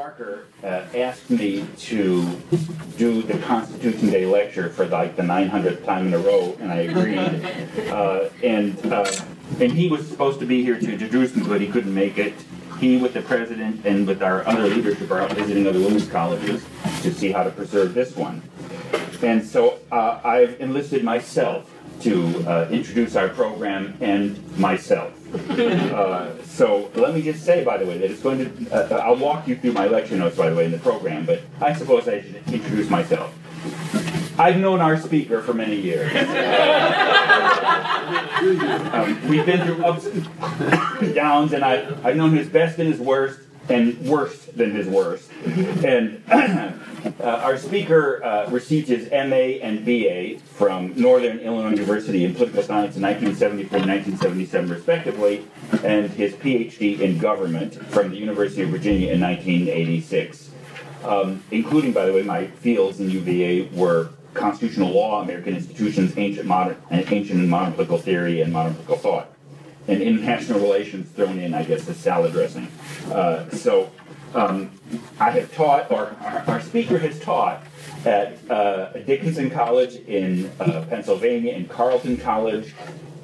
Barker uh, asked me to do the Constitution Day lecture for like the 900th time in a row, and I agreed. Uh, and uh, and he was supposed to be here to introduce me, but he couldn't make it. He, with the president and with our other leadership, are out visiting other women's colleges to see how to preserve this one. And so uh, I've enlisted myself to uh, introduce our program and myself. Uh, so let me just say, by the way, that it's going to, uh, I'll walk you through my lecture notes, by the way, in the program, but I suppose I should introduce myself. I've known our speaker for many years. um, we've been through ups and downs, and I, I've known his best and his worst, and worse than his worst. And uh, our speaker uh, received his MA and BA from Northern Illinois University in political science in 1974 and 1977, respectively, and his PhD in government from the University of Virginia in 1986. Um, including, by the way, my fields in UVA were constitutional law, American institutions, ancient, modern, ancient and modern political theory, and modern political thought and international relations thrown in, I guess, as salad dressing. Uh, so um, I have taught, or our, our speaker has taught at uh, Dickinson College in uh, Pennsylvania, in Carleton College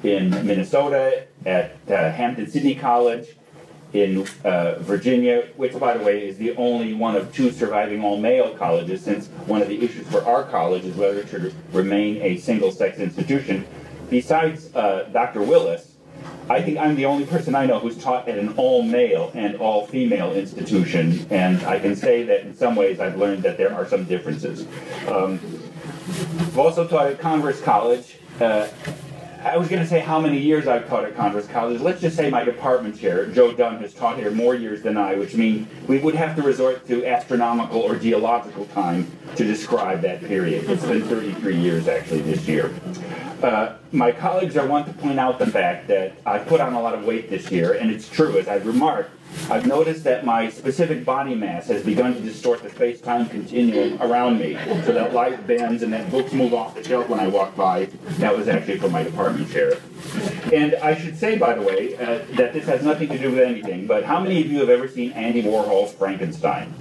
in Minnesota, at uh, Hampden-Sydney College in uh, Virginia, which, by the way, is the only one of two surviving all-male colleges, since one of the issues for our college is whether it should remain a single-sex institution. Besides uh, Dr. Willis, I think I'm the only person I know who's taught at an all male and all female institution, and I can say that in some ways I've learned that there are some differences. Um, I've also taught at Converse College. Uh, I was going to say how many years I've taught at Converse College. Let's just say my department chair, Joe Dunn, has taught here more years than I, which means we would have to resort to astronomical or geological time to describe that period. It's been 33 years actually this year. Uh, my colleagues are want to point out the fact that I put on a lot of weight this year, and it's true, as I've remarked. I've noticed that my specific body mass has begun to distort the space-time continuum around me, so that light bends and that books move off the shelf when I walk by. That was actually from my department chair. And I should say, by the way, uh, that this has nothing to do with anything, but how many of you have ever seen Andy Warhol's Frankenstein?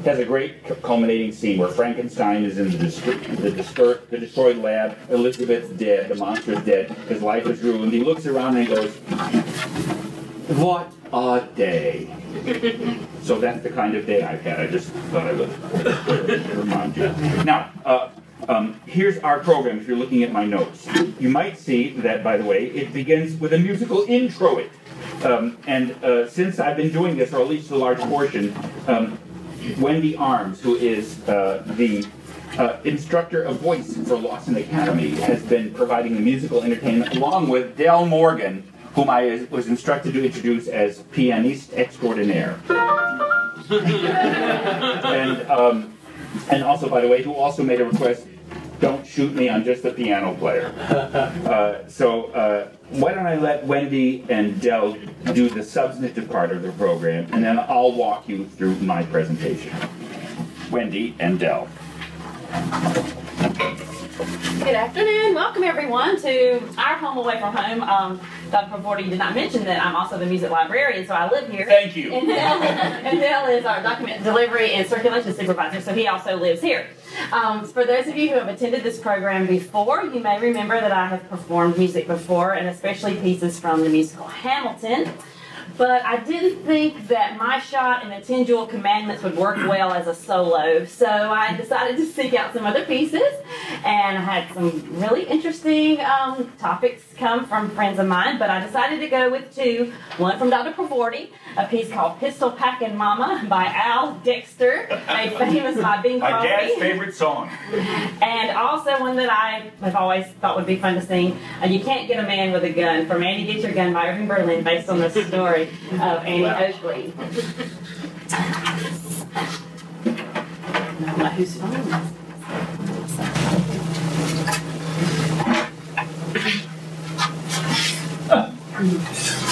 It has a great culminating scene where Frankenstein is in the, the, the destroyed lab, Elizabeth's dead, the monster's dead, his life is ruined. He looks around and he goes, What a day. so that's the kind of day I've had. I just thought I would remind you. Now, uh, um, here's our program if you're looking at my notes. You might see that, by the way, it begins with a musical intro. Um, and uh, since I've been doing this, or at least a large portion, um, Wendy Arms, who is uh, the uh, instructor of voice for Lawson Academy, has been providing the musical entertainment along with Dell Morgan, whom I was instructed to introduce as pianiste extraordinaire. and, um, and also, by the way, who also made a request don't shoot me, I'm just a piano player. Uh, so uh, why don't I let Wendy and Dell do the substantive part of the program, and then I'll walk you through my presentation. Wendy and Dell. Good afternoon. Welcome everyone to our home away from home. Um, Dr. Poelvoorde did not mention that I'm also the music librarian, so I live here. Thank you. And Dell, and is our document delivery and circulation supervisor, so he also lives here. Um, for those of you who have attended this program before, you may remember that I have performed music before, and especially pieces from the musical Hamilton but I didn't think that my shot in the Ten Duel Commandments would work well as a solo. So I decided to seek out some other pieces, and I had some really interesting um, topics come from friends of mine, but I decided to go with two. One from Dr. Poelvoorde, a piece called Pistol Packin' Mama by Al Dexter, made famous by Bing Crosby. My dad's favorite song. And also one that I have always thought would be fun to sing, uh, You Can't Get a Man with a Gun, from Annie Get Your Gun by Irving Berlin, based on this story of Annie Oakley. who's phone Drinking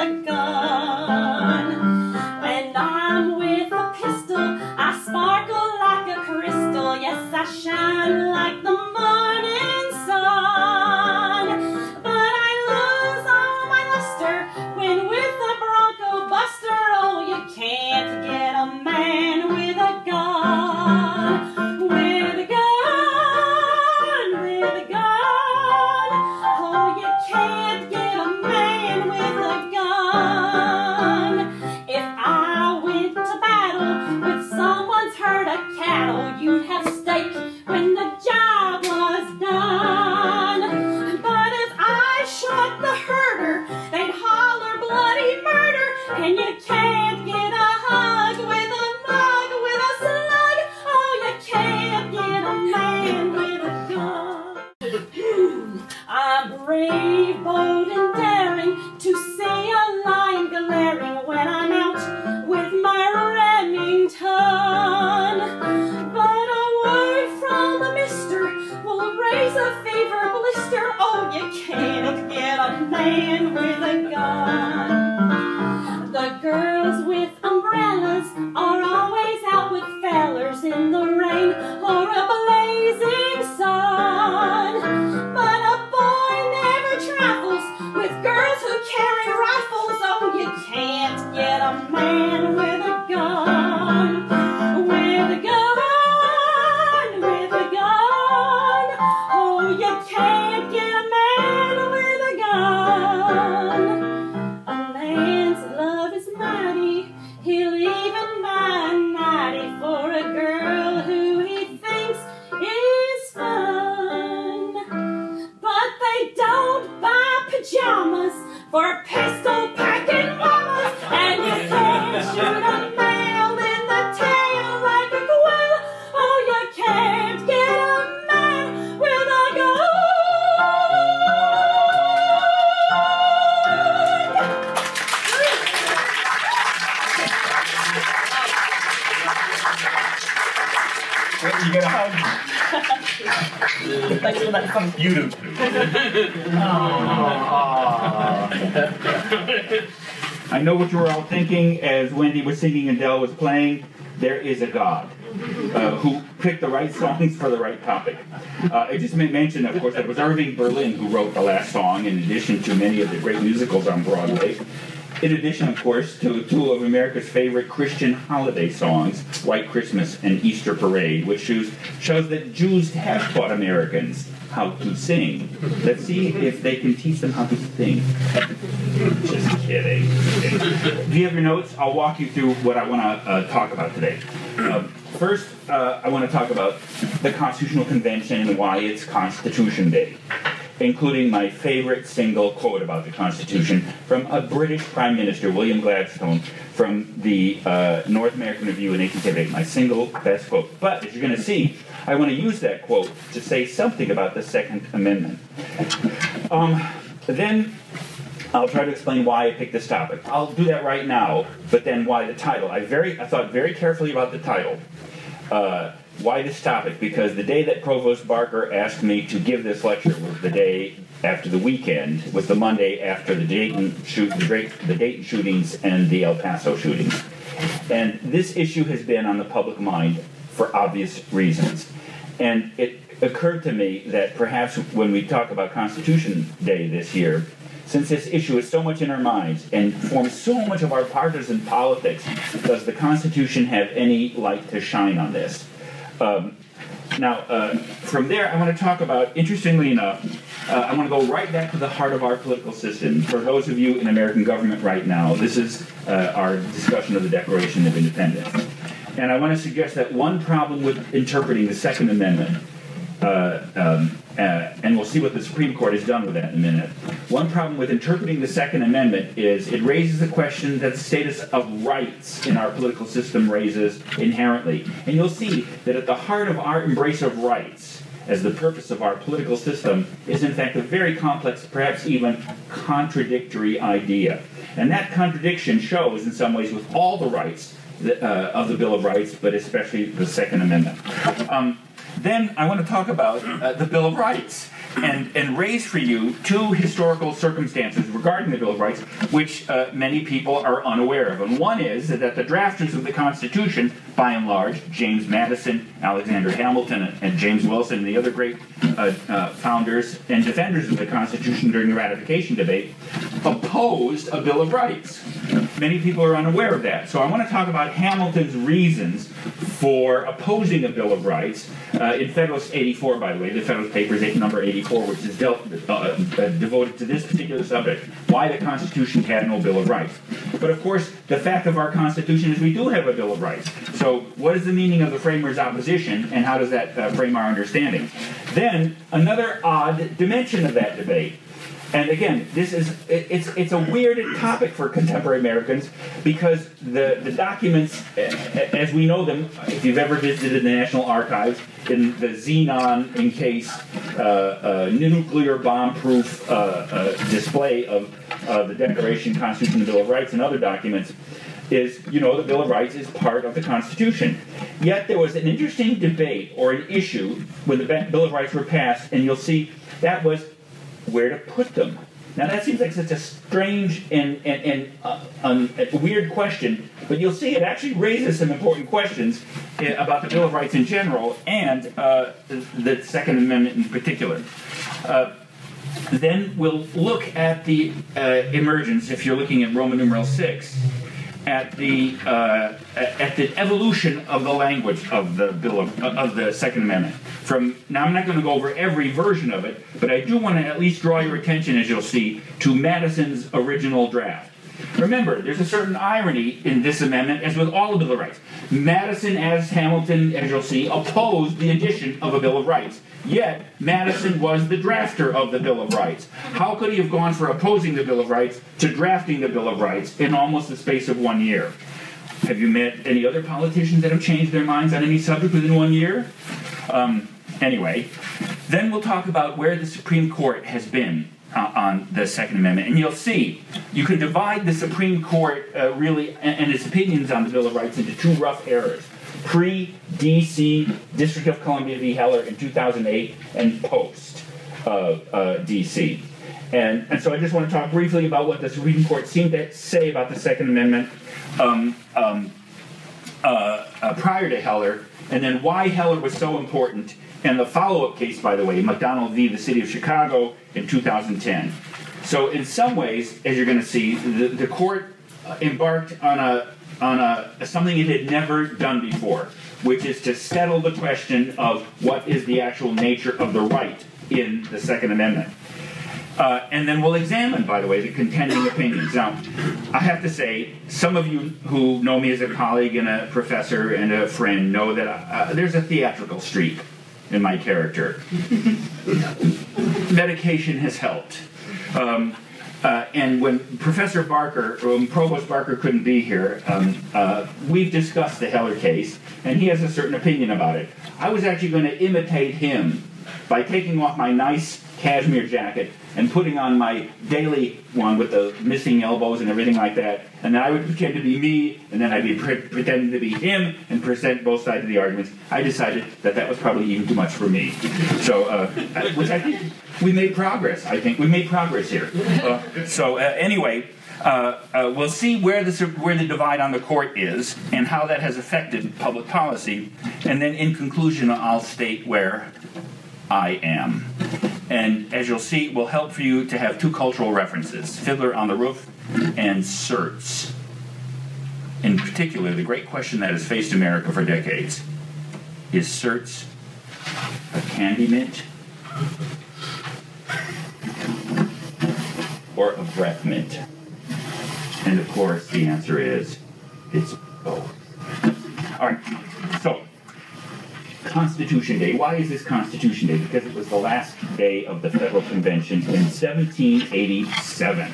Oh you thinking as Wendy was singing and Dell was playing. There is a God uh, who picked the right songs for the right topic. Uh, I just may mention, of course, that it was Irving Berlin who wrote the last song, in addition to many of the great musicals on Broadway. In addition, of course, to two of America's favorite Christian holiday songs, White Christmas and Easter Parade, which shows, shows that Jews have taught Americans how to sing. Let's see if they can teach them how to sing. Just kidding. Do you have your notes? I'll walk you through what I want to uh, talk about today. Uh, first, uh, I want to talk about the Constitutional Convention and why it's Constitution Day, including my favorite single quote about the Constitution from a British Prime Minister, William Gladstone, from the uh, North American Review in 1878, my single best quote. But as you're going to see, I want to use that quote to say something about the Second Amendment. Um, then I'll try to explain why I picked this topic. I'll do that right now, but then why the title. I very I thought very carefully about the title. Uh, why this topic? Because the day that Provost Barker asked me to give this lecture was the day after the weekend, was the Monday after the Dayton shoot the, the Dayton shootings and the El Paso shootings. And this issue has been on the public mind for obvious reasons. And it occurred to me that perhaps when we talk about Constitution Day this year, since this issue is so much in our minds and forms so much of our partisan politics, does the Constitution have any light to shine on this? Um, now, uh, from there, I want to talk about, interestingly enough, uh, I want to go right back to the heart of our political system. For those of you in American government right now, this is uh, our discussion of the Declaration of Independence. And I want to suggest that one problem with interpreting the Second Amendment, uh, um, uh, and we'll see what the Supreme Court has done with that in a minute. One problem with interpreting the Second Amendment is it raises the question that the status of rights in our political system raises inherently. And you'll see that at the heart of our embrace of rights, as the purpose of our political system, is in fact a very complex, perhaps even contradictory idea. And that contradiction shows in some ways with all the rights uh, of the Bill of Rights, but especially the Second Amendment. Um, then I want to talk about uh, the Bill of Rights and, and raise for you two historical circumstances regarding the Bill of Rights, which uh, many people are unaware of. And one is that the drafters of the Constitution, by and large, James Madison, Alexander Hamilton, and James Wilson, and the other great uh, uh, founders and defenders of the Constitution during the ratification debate, opposed a Bill of Rights. Many people are unaware of that. So I want to talk about Hamilton's reasons for opposing a Bill of Rights uh, in Federalist 84, by the way, the Federalist Papers, number 84, which is dealt, uh, uh, devoted to this particular subject, why the Constitution had no Bill of Rights. But of course, the fact of our Constitution is we do have a Bill of Rights. So what is the meaning of the framers' opposition, and how does that uh, frame our understanding? Then, another odd dimension of that debate. And again, this is it's it's a weird topic for contemporary Americans because the the documents, as we know them, if you've ever visited the National Archives, in the xenon encased uh, uh, nuclear bomb-proof uh, uh display of the Declaration, Constitution, and Bill of Rights, and other documents, is you know the Bill of Rights is part of the Constitution. Yet there was an interesting debate or an issue when the Bill of Rights were passed, and you'll see that was where to put them. Now that seems like such a strange and, and, and uh, um, weird question, but you'll see it actually raises some important questions eh, about the Bill of Rights in general and uh, the Second Amendment in particular. Uh, then we'll look at the uh, emergence, if you're looking at Roman numeral 6, at the uh, at the evolution of the language of the bill of, of the Second Amendment. From now, I'm not going to go over every version of it, but I do want to at least draw your attention, as you'll see, to Madison's original draft. Remember, there's a certain irony in this amendment, as with all the Bill of Rights. Madison, as Hamilton, as you'll see, opposed the addition of a Bill of Rights. Yet, Madison was the drafter of the Bill of Rights. How could he have gone from opposing the Bill of Rights to drafting the Bill of Rights in almost the space of one year? Have you met any other politicians that have changed their minds on any subject within one year? Um, anyway, then we'll talk about where the Supreme Court has been uh, on the Second Amendment. And you'll see, you can divide the Supreme Court uh, really and, and, its opinions on the Bill of Rights into two rough eras pre DC District of Columbia v. Heller in 2008 and post uh, uh DC. And, and so I just want to talk briefly about what the Supreme Court seemed to say about the Second Amendment um, um, uh, uh, prior to Heller, and then why Heller was so important and the follow-up case, by the way, McDonald v. the City of Chicago in 2010. So in some ways, as you're going to see, the, the court embarked on a on a something it had never done before, which is to settle the question of what is the actual nature of the right in the Second Amendment. Uh, and then we'll examine, by the way, the contending opinions. Now, I have to say, some of you who know me as a colleague and a professor and a friend know that uh, there's a theatrical streak in my character. Medication has helped. Um, uh, and when Professor Barker, when Provost Barker couldn't be here, um, uh, we've discussed the Heller case, and he has a certain opinion about it. I was actually going to imitate him by taking off my nice cashmere jacket and putting on my daily one with the missing elbows and everything like that. And then I would pretend to be me, and then I'd be pre- pretending to be him and present both sides of the arguments. I decided that that was probably even too much for me. So, uh, which I think we made progress. I think we made progress here. Uh, so, uh, anyway. Uh, uh, we'll see where the, where the divide on the court is and how that has affected public policy. And then, in conclusion, I'll state where I am. And as you'll see, it will help for you to have two cultural references Fiddler on the Roof and Certs. In particular, the great question that has faced America for decades is Certs a candy mint or a breath mint? And of course, the answer is it's both. All right, so Constitution Day. Why is this Constitution Day? Because it was the last day of the Federal Convention in 1787.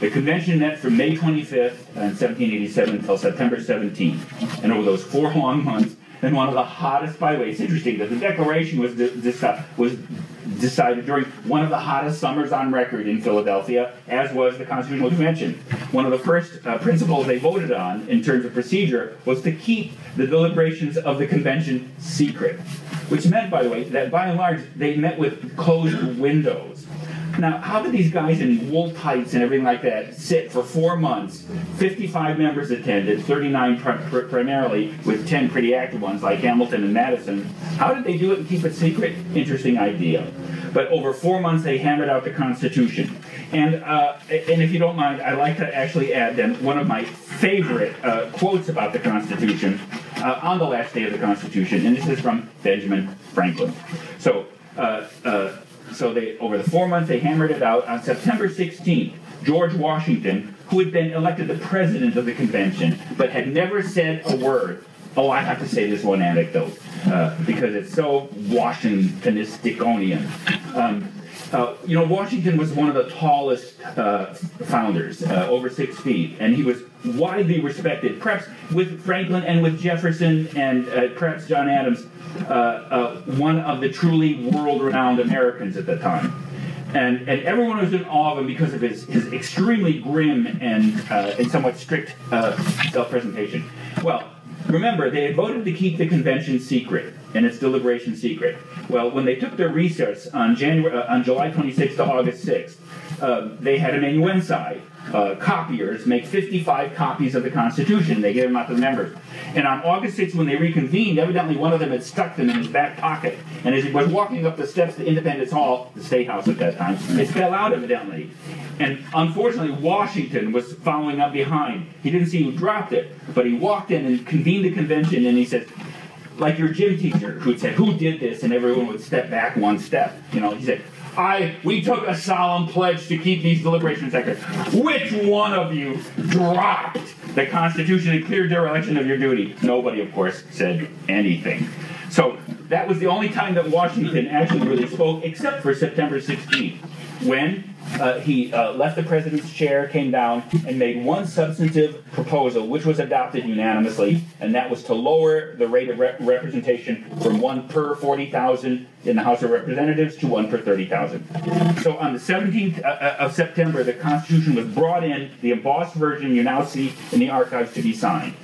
The convention met from May 25th in uh, 1787 until September 17th. And over those four long months, and one of the hottest, by the way, it's interesting that the Declaration was, de- was decided during one of the hottest summers on record in Philadelphia, as was the Constitutional Convention. One of the first uh, principles they voted on in terms of procedure was to keep the deliberations of the convention secret, which meant, by the way, that by and large they met with closed windows. Now, how did these guys in wool tights and everything like that sit for four months? 55 members attended, 39 pr- pr- primarily, with 10 pretty active ones like Hamilton and Madison. How did they do it and keep it secret? Interesting idea. But over four months, they hammered out the Constitution. And, uh, and if you don't mind, I'd like to actually add then one of my favorite uh, quotes about the Constitution uh, on the last day of the Constitution, and this is from Benjamin Franklin. So, uh, uh, so they over the four months they hammered it out. On September 16th, George Washington, who had been elected the president of the convention but had never said a word. Oh, I have to say this one anecdote uh, because it's so Washingtonisticonian. Um, uh, you know, Washington was one of the tallest uh, founders, uh, over six feet, and he was widely respected, perhaps with Franklin and with Jefferson and uh, perhaps John Adams, uh, one of the truly world-renowned Americans at the time. And, and everyone was in awe of him because of his, his extremely grim and, and somewhat strict self-presentation. Well, remember, they had voted to keep the convention secret and its deliberation secret. Well, when they took their recess on January uh, on July 26th to August 6th, uh, they had amanuensi, uh, copiers, make 55 copies of the Constitution. They gave them out to the members. And on August 6th, when they reconvened, evidently one of them had stuck them in his back pocket. And as he was walking up the steps to Independence Hall, the State House at that time, it fell out evidently. And unfortunately, Washington was following up behind. He didn't see who dropped it, but he walked in and convened the convention, and he said, like your gym teacher who'd say, Who did this? And everyone would step back one step. You know, he said, I we took a solemn pledge to keep these deliberations secret. Which one of you dropped the Constitution in clear dereliction of your duty? Nobody, of course, said anything. So that was the only time that Washington actually really spoke, except for September 16th, when uh, he uh, left the president's chair, came down, and made one substantive proposal, which was adopted unanimously, and that was to lower the rate of re- representation from one per 40,000 in the House of Representatives to one per 30,000. So on the 17th uh, uh, of September, the Constitution was brought in, the embossed version you now see in the archives to be signed.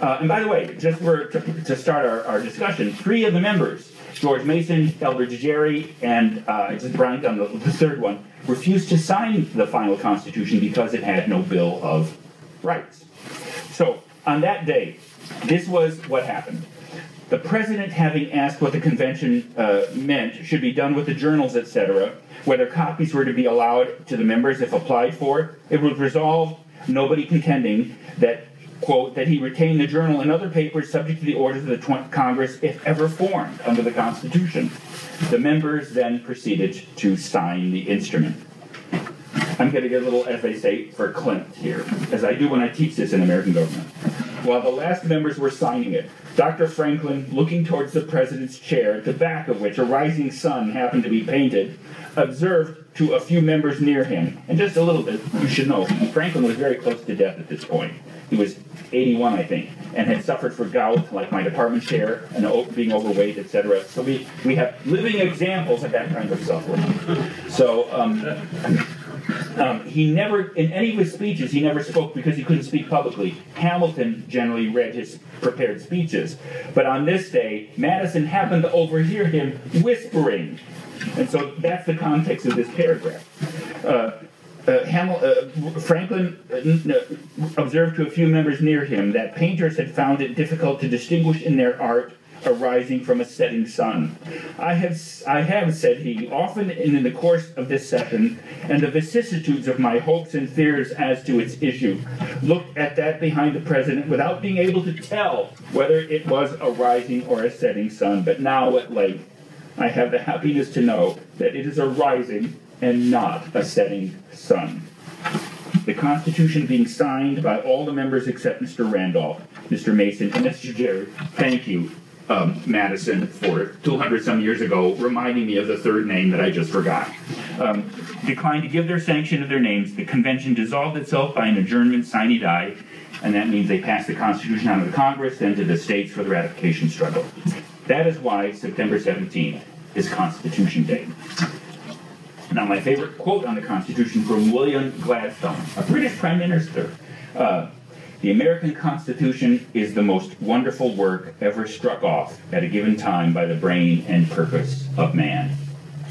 Uh, and by the way, just for, to, to start our, our discussion, three of the members George Mason, Elbridge Gerry, and uh, Bryant on the, the, third one, refused to sign the final Constitution because it had no Bill of Rights. So on that day, this was what happened. The president, having asked what the convention uh, meant, should be done with the journals, etc., whether copies were to be allowed to the members if applied for, it was resolved, nobody contending, that quote, that he retain the journal and other papers subject to the orders of the Congress if ever formed under the Constitution. The members then proceeded to sign the instrument. I'm going to get a little, as they say, verklempt here, as I do when I teach this in American government. While the last members were signing it, Dr. Franklin, looking towards the president's chair, at the back of which a rising sun happened to be painted, observed to a few members near him, and just a little bit, you should know, Franklin was very close to death at this point. He was 81, I think, and had suffered for gout, like my department chair, and being overweight, etc. So we, we have living examples of that kind of suffering. So um, um, he never, in any of his speeches, he never spoke because he couldn't speak publicly. Hamilton generally read his prepared speeches. But on this day, Madison happened to overhear him whispering. And so that's the context of this paragraph. Uh, uh, Hamil- uh, Franklin uh, observed to a few members near him that painters had found it difficult to distinguish in their art arising from a setting sun. I have, I have, said he, often in the course of this session, and the vicissitudes of my hopes and fears as to its issue, looked at that behind the president without being able to tell whether it was a rising or a setting sun. But now, at length, I have the happiness to know that it is a rising and not a setting sun. The Constitution being signed by all the members except Mr. Randolph, Mr. Mason, and Mr. Gerry. Thank you, um, Madison, for 200 some years ago reminding me of the third name that I just forgot. Um, declined to give their sanction to their names. The convention dissolved itself by an adjournment sine die, and that means they passed the Constitution on to the Congress, then to the states for the ratification struggle. That is why September 17th is Constitution Day. Now, my favorite quote on the Constitution from William Gladstone, a British Prime Minister. Uh, the American Constitution is the most wonderful work ever struck off at a given time by the brain and purpose of man.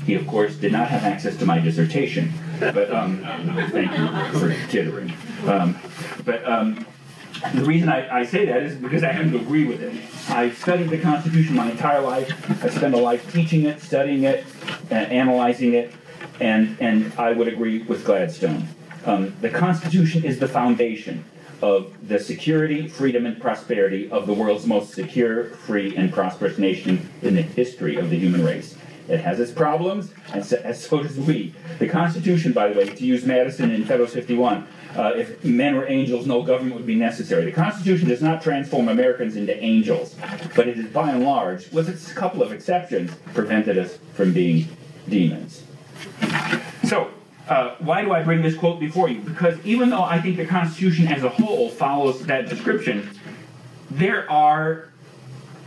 He, of course, did not have access to my dissertation, but um, thank you for tittering. Um, but um, the reason I, I, say that is because I happen to agree with it. I've studied the Constitution my entire life. I spent a life teaching it, studying it, uh, analyzing it, and, and I would agree with Gladstone. Um, the Constitution is the foundation of the security, freedom, and prosperity of the world's most secure, free, and prosperous nation in the history of the human race. It has its problems, and so, and so does we. The Constitution, by the way, to use Madison in Federalist 51, uh, if men were angels, no government would be necessary. The Constitution does not transform Americans into angels, but it is by and large, with a couple of exceptions, prevented us from being demons. So, uh, why do I bring this quote before you? Because even though I think the Constitution as a whole follows that description, there are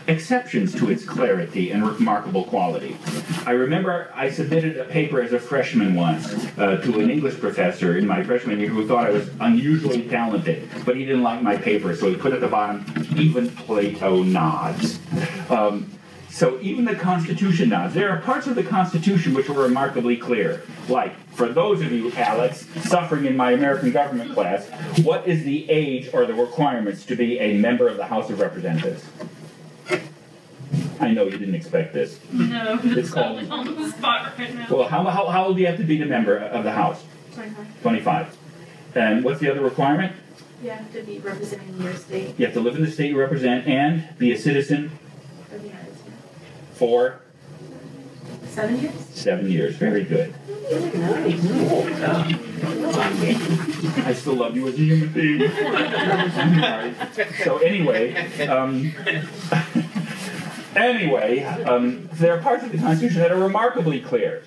exceptions to its clarity and remarkable quality. I remember I submitted a paper as a freshman once uh, to an English professor in my freshman year who thought I was unusually talented, but he didn't like my paper, so he put at the bottom, even Plato nods. Um, so even the Constitution nods. There are parts of the Constitution which are remarkably clear. Like, for those of you, Alex, suffering in my American government class, what is the age or the requirements to be a member of the House of Representatives? I know you didn't expect this. No, it's called on the spot right now. Well, how, how, how old do you have to be a member of the House? 25. 25. And what's the other requirement? You have to be representing your state You have to live in the state you represent and be a citizen of the United States. For Seven years? seven years. Very good. I still love you as a human being. So anyway, um, anyway, um, there are parts of the Constitution that are remarkably clear.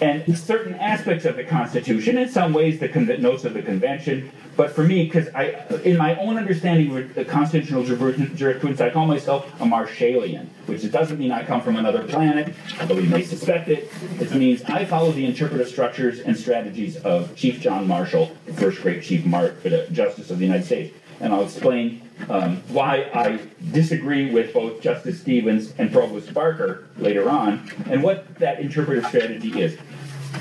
And certain aspects of the Constitution, in some ways, the notes of the Convention, but for me, because I, in my own understanding of the constitutional jurisprudence, I call myself a Marshallian, which doesn't mean I come from another planet, although you may suspect it. It means I follow the interpretive structures and strategies of Chief John Marshall, the first great Chief Mar- Justice of the United States. And I'll explain um, why I disagree with both Justice Stevens and Provost Barker later on, and what that interpretive strategy is.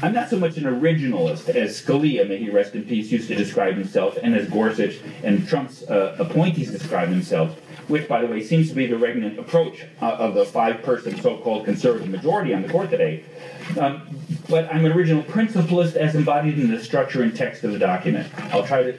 I'm not so much an originalist as Scalia, may he rest in peace, used to describe himself, and as Gorsuch and Trump's uh, appointees describe themselves, which, by the way, seems to be the regnant approach uh, of the five-person so-called conservative majority on the court today. Um, but I'm an original principlist as embodied in the structure and text of the document. I'll try to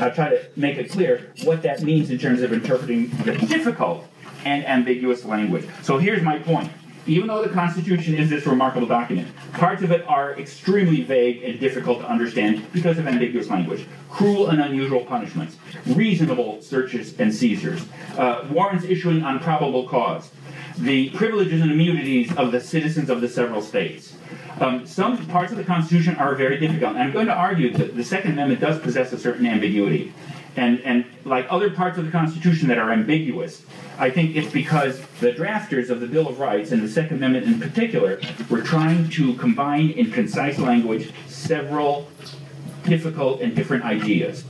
I'll try to make it clear what that means in terms of interpreting the difficult and ambiguous language. So here's my point even though the Constitution is this remarkable document, parts of it are extremely vague and difficult to understand because of ambiguous language. Cruel and unusual punishments, reasonable searches and seizures, uh, warrants issuing on probable cause, the privileges and immunities of the citizens of the several states. Um, some parts of the Constitution are very difficult, and I'm going to argue that the Second Amendment does possess a certain ambiguity. And, and like other parts of the Constitution that are ambiguous, I think it's because the drafters of the Bill of Rights and the Second Amendment in particular were trying to combine in concise language several difficult and different ideas.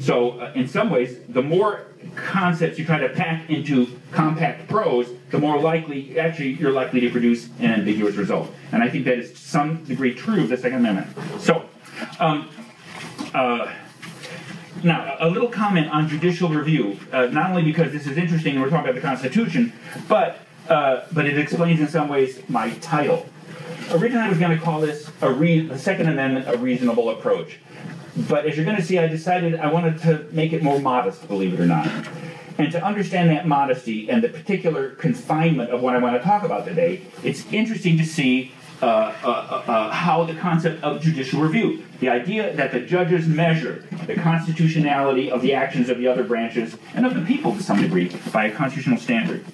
So, uh, in some ways, the more concepts you try to pack into compact prose, the more likely, actually, you're likely to produce an ambiguous result. And I think that is to some degree true of the Second Amendment. So, um, uh, now, a little comment on judicial review, uh, not only because this is interesting and we're talking about the Constitution, but uh, but it explains in some ways my title. Originally, I was going to call this a re- the Second Amendment a reasonable approach. But as you're going to see, I decided I wanted to make it more modest, believe it or not. And to understand that modesty and the particular confinement of what I want to talk about today, it's interesting to see uh, uh, uh, uh, how the concept of judicial review, the idea that the judges measure the constitutionality of the actions of the other branches and of the people to some degree by a constitutional standard.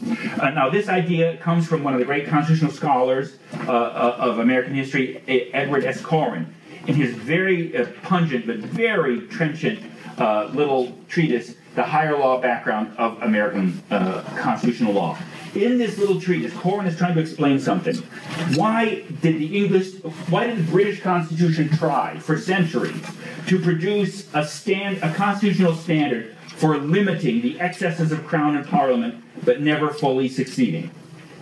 Uh, now, this idea comes from one of the great constitutional scholars of American history, Edward S. Corwin, in his very pungent but very trenchant little treatise, The Higher Law Background of American Constitutional Law in this little treatise, Corwin is trying to explain something. Why did the English, why did the British Constitution try for centuries to produce a stand, a constitutional standard for limiting the excesses of Crown and Parliament, but never fully succeeding?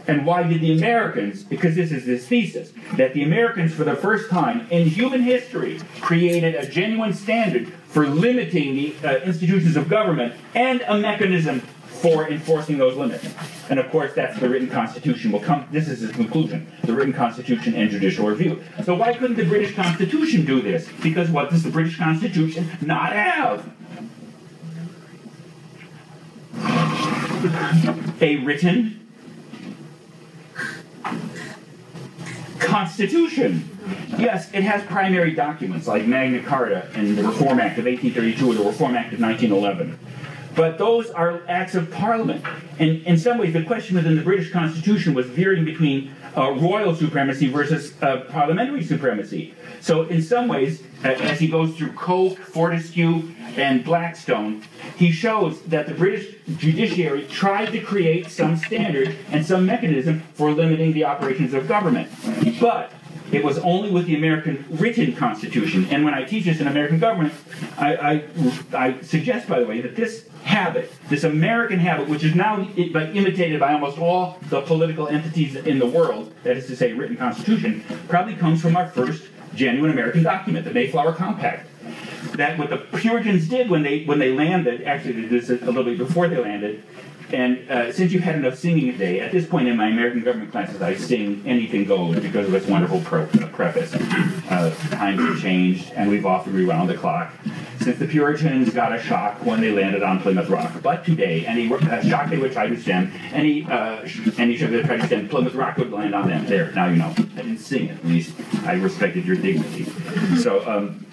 And why did the Americans, because this is this thesis, that the Americans for the first time in human history created a genuine standard for limiting the uh, institutions of government and a mechanism for enforcing those limits. And of course, that's the written constitution will come. This is the conclusion: the written constitution and judicial review. So why couldn't the British Constitution do this? Because what does the British Constitution not have? A written constitution. Yes, it has primary documents like Magna Carta and the Reform Act of 1832 or the Reform Act of 1911. But those are acts of parliament. And in some ways, the question within the British Constitution was veering between uh, royal supremacy versus uh, parliamentary supremacy. So, in some ways, uh, as he goes through Coke, Fortescue, and Blackstone, he shows that the British judiciary tried to create some standard and some mechanism for limiting the operations of government. But it was only with the American written Constitution. And when I teach this in American government, I, I, I suggest, by the way, that this habit, this American habit, which is now imitated by almost all the political entities in the world, that is to say, written constitution, probably comes from our first genuine American document, the Mayflower Compact. That what the Puritans did when they when they landed, actually they did this a little bit before they landed, and uh, since you've had enough singing today, at this point in my American government classes, I sing Anything Goes because of its wonderful pro- uh, preface. Uh, times have changed, and we've often rewound the clock since the Puritans got a shock when they landed on Plymouth Rock. But today, any uh, shock they would try to stem, any uh, any shock they would try to stem, Plymouth Rock would land on them. There, now you know. I didn't sing it. At least I respected your dignity. So, um,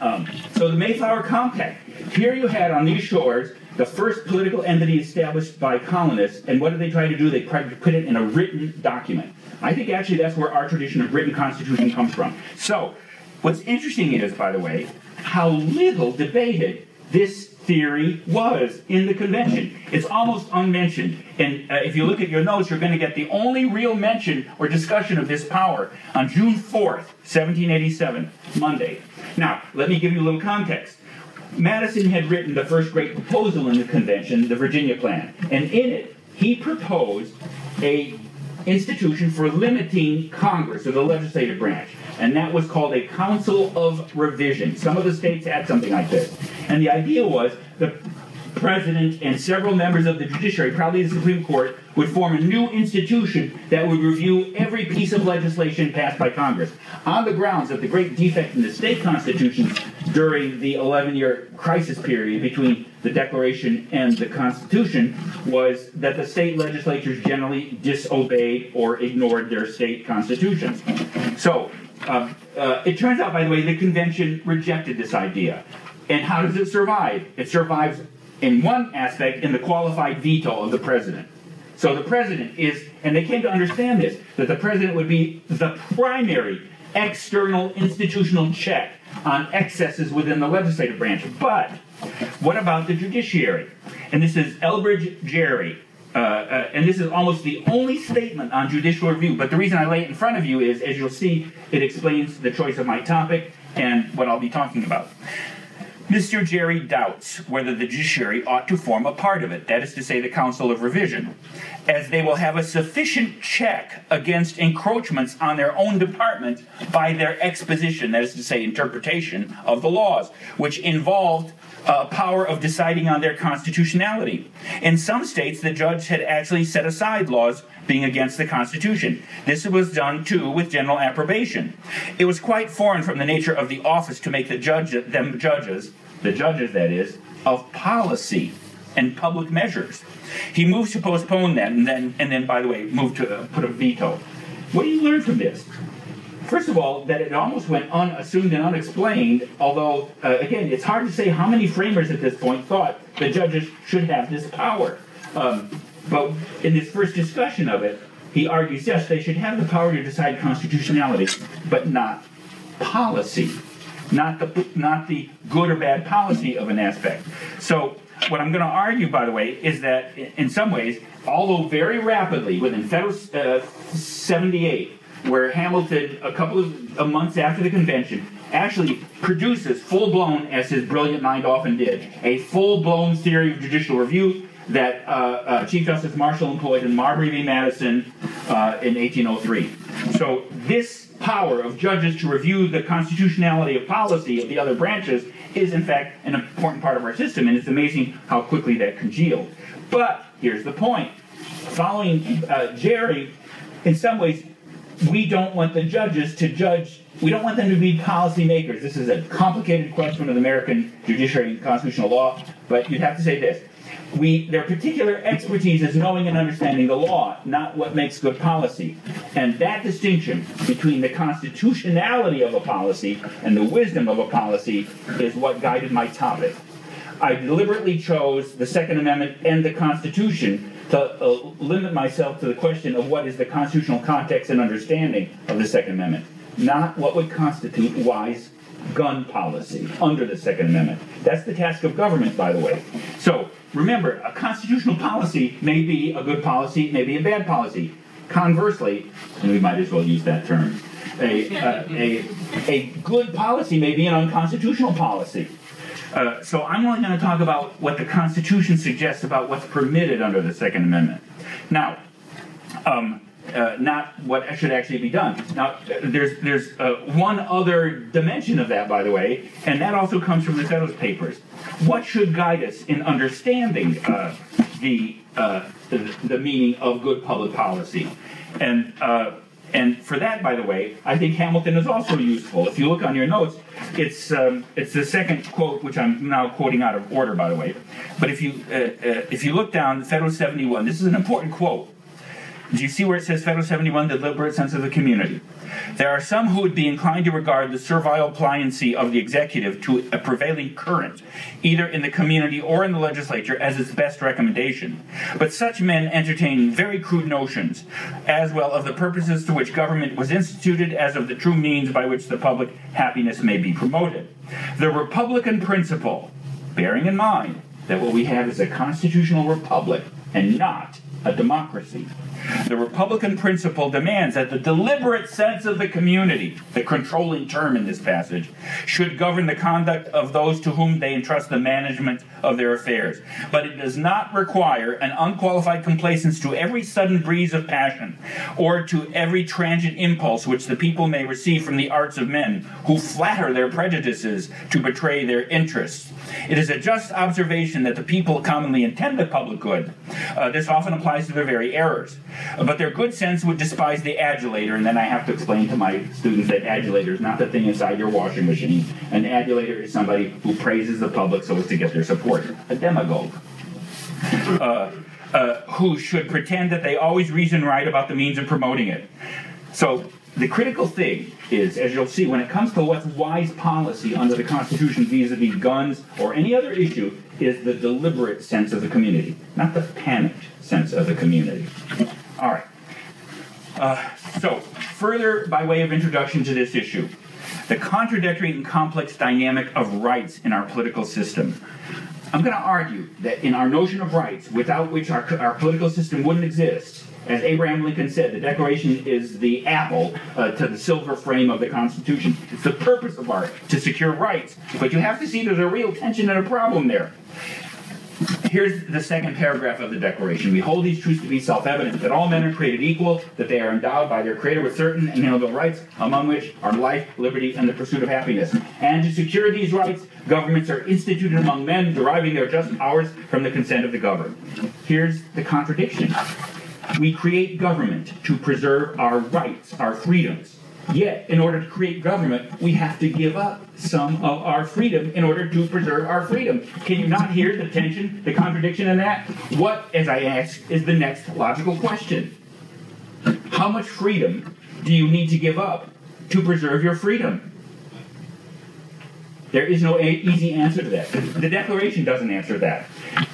um, so the Mayflower Compact. Here you had on these shores the first political entity established by colonists, and what did they try to do? They tried to put it in a written document. I think actually that's where our tradition of written constitution comes from. So, what's interesting is, by the way, how little debated this theory was in the convention. It's almost unmentioned. And uh, if you look at your notes, you're going to get the only real mention or discussion of this power on June 4th, 1787, Monday. Now, let me give you a little context. Madison had written the first great proposal in the convention, the Virginia Plan, and in it he proposed a institution for limiting Congress or the legislative branch, and that was called a Council of Revision. Some of the states had something like this, and the idea was the president and several members of the judiciary, probably the Supreme Court, would form a new institution that would review every piece of legislation passed by Congress on the grounds that the great defect in the state constitutions during the 11 year crisis period between the Declaration and the Constitution was that the state legislatures generally disobeyed or ignored their state constitutions. So, uh, uh, it turns out, by the way, the convention rejected this idea. And how does it survive? It survives in one aspect in the qualified veto of the president. So the president is, and they came to understand this, that the president would be the primary external institutional check on excesses within the legislative branch. But what about the judiciary? And this is Elbridge Gerry. Uh, uh, and this is almost the only statement on judicial review. But the reason I lay it in front of you is, as you'll see, it explains the choice of my topic and what I'll be talking about. Mr. Gerry doubts whether the judiciary ought to form a part of it, that is to say, the Council of Revision. as they will have a sufficient check against encroachments on their own department by their exposition, that is to say, interpretation of the laws, which involved uh, power of deciding on their constitutionality. In some states, the judge had actually set aside laws being against the Constitution. This was done too with general approbation. It was quite foreign from the nature of the office to make the judge them judges, the judges that is, of policy and public measures. He moved to postpone that, and then, and then, by the way, moved to uh, put a veto. What do you learn from this? First of all, that it almost went unassumed and unexplained, although, uh, again, it's hard to say how many framers at this point thought the judges should have this power. Um, but in this first discussion of it, he argues yes, they should have the power to decide constitutionality, but not policy, not the, not the good or bad policy of an aspect. So, what I'm going to argue, by the way, is that in some ways, although very rapidly, within Federal uh, 78, where Hamilton, a couple of months after the convention, actually produces full blown, as his brilliant mind often did, a full blown theory of judicial review that uh, uh, Chief Justice Marshall employed in Marbury v. Madison uh, in 1803. So, this power of judges to review the constitutionality of policy of the other branches is, in fact, an important part of our system, and it's amazing how quickly that congealed. But here's the point following uh, Gerry, in some ways, we don't want the judges to judge, we don't want them to be policymakers. This is a complicated question of American judiciary and constitutional law, but you'd have to say this. We, their particular expertise is knowing and understanding the law, not what makes good policy. And that distinction between the constitutionality of a policy and the wisdom of a policy is what guided my topic. I deliberately chose the Second Amendment and the Constitution to uh, limit myself to the question of what is the constitutional context and understanding of the Second Amendment, not what would constitute wise gun policy under the Second Amendment. That's the task of government, by the way. So remember, a constitutional policy may be a good policy, may be a bad policy. Conversely, and we might as well use that term, a, uh, a, a good policy may be an unconstitutional policy. Uh, so I'm only going to talk about what the Constitution suggests about what's permitted under the Second Amendment. Now, um, uh, not what should actually be done. Now, there's there's uh, one other dimension of that, by the way, and that also comes from the Federalist Papers. What should guide us in understanding uh, the, uh, the, the meaning of good public policy? And and for that, by the way, I think Hamilton is also useful. If you look on your notes, it's um, it's the second quote, which I'm now quoting out of order, by the way. But if you uh, uh, if you look down, Federal 71, this is an important quote. Do you see where it says Federal 71, the deliberate sense of the community? There are some who would be inclined to regard the servile pliancy of the executive to a prevailing current, either in the community or in the legislature, as its best recommendation. But such men entertain very crude notions, as well of the purposes to which government was instituted as of the true means by which the public happiness may be promoted. The Republican principle, bearing in mind that what we have is a constitutional republic and not a democracy. The Republican principle demands that the deliberate sense of the community, the controlling term in this passage, should govern the conduct of those to whom they entrust the management of their affairs. But it does not require an unqualified complacence to every sudden breeze of passion or to every transient impulse which the people may receive from the arts of men who flatter their prejudices to betray their interests. It is a just observation that the people commonly intend the public good. Uh, this often applies to their very errors. But their good sense would despise the adulator, and then I have to explain to my students that adulator is not the thing inside your washing machine. An adulator is somebody who praises the public so as to get their support. A demagogue. Uh, uh, who should pretend that they always reason right about the means of promoting it. So the critical thing is, as you'll see, when it comes to what's wise policy under the Constitution vis-a-vis guns or any other issue, is the deliberate sense of the community, not the panicked sense of the community. All right. Uh, so, further by way of introduction to this issue, the contradictory and complex dynamic of rights in our political system. I'm going to argue that in our notion of rights, without which our, our political system wouldn't exist, as Abraham Lincoln said, the Declaration is the apple uh, to the silver frame of the Constitution. It's the purpose of art to secure rights, but you have to see there's a real tension and a problem there. Here's the second paragraph of the Declaration. We hold these truths to be self evident that all men are created equal, that they are endowed by their Creator with certain inalienable rights, among which are life, liberty, and the pursuit of happiness. And to secure these rights, governments are instituted among men, deriving their just powers from the consent of the governed. Here's the contradiction we create government to preserve our rights, our freedoms. Yet, in order to create government, we have to give up some of our freedom in order to preserve our freedom. Can you not hear the tension, the contradiction in that? What, as I ask, is the next logical question? How much freedom do you need to give up to preserve your freedom? There is no easy answer to that. The Declaration doesn't answer that.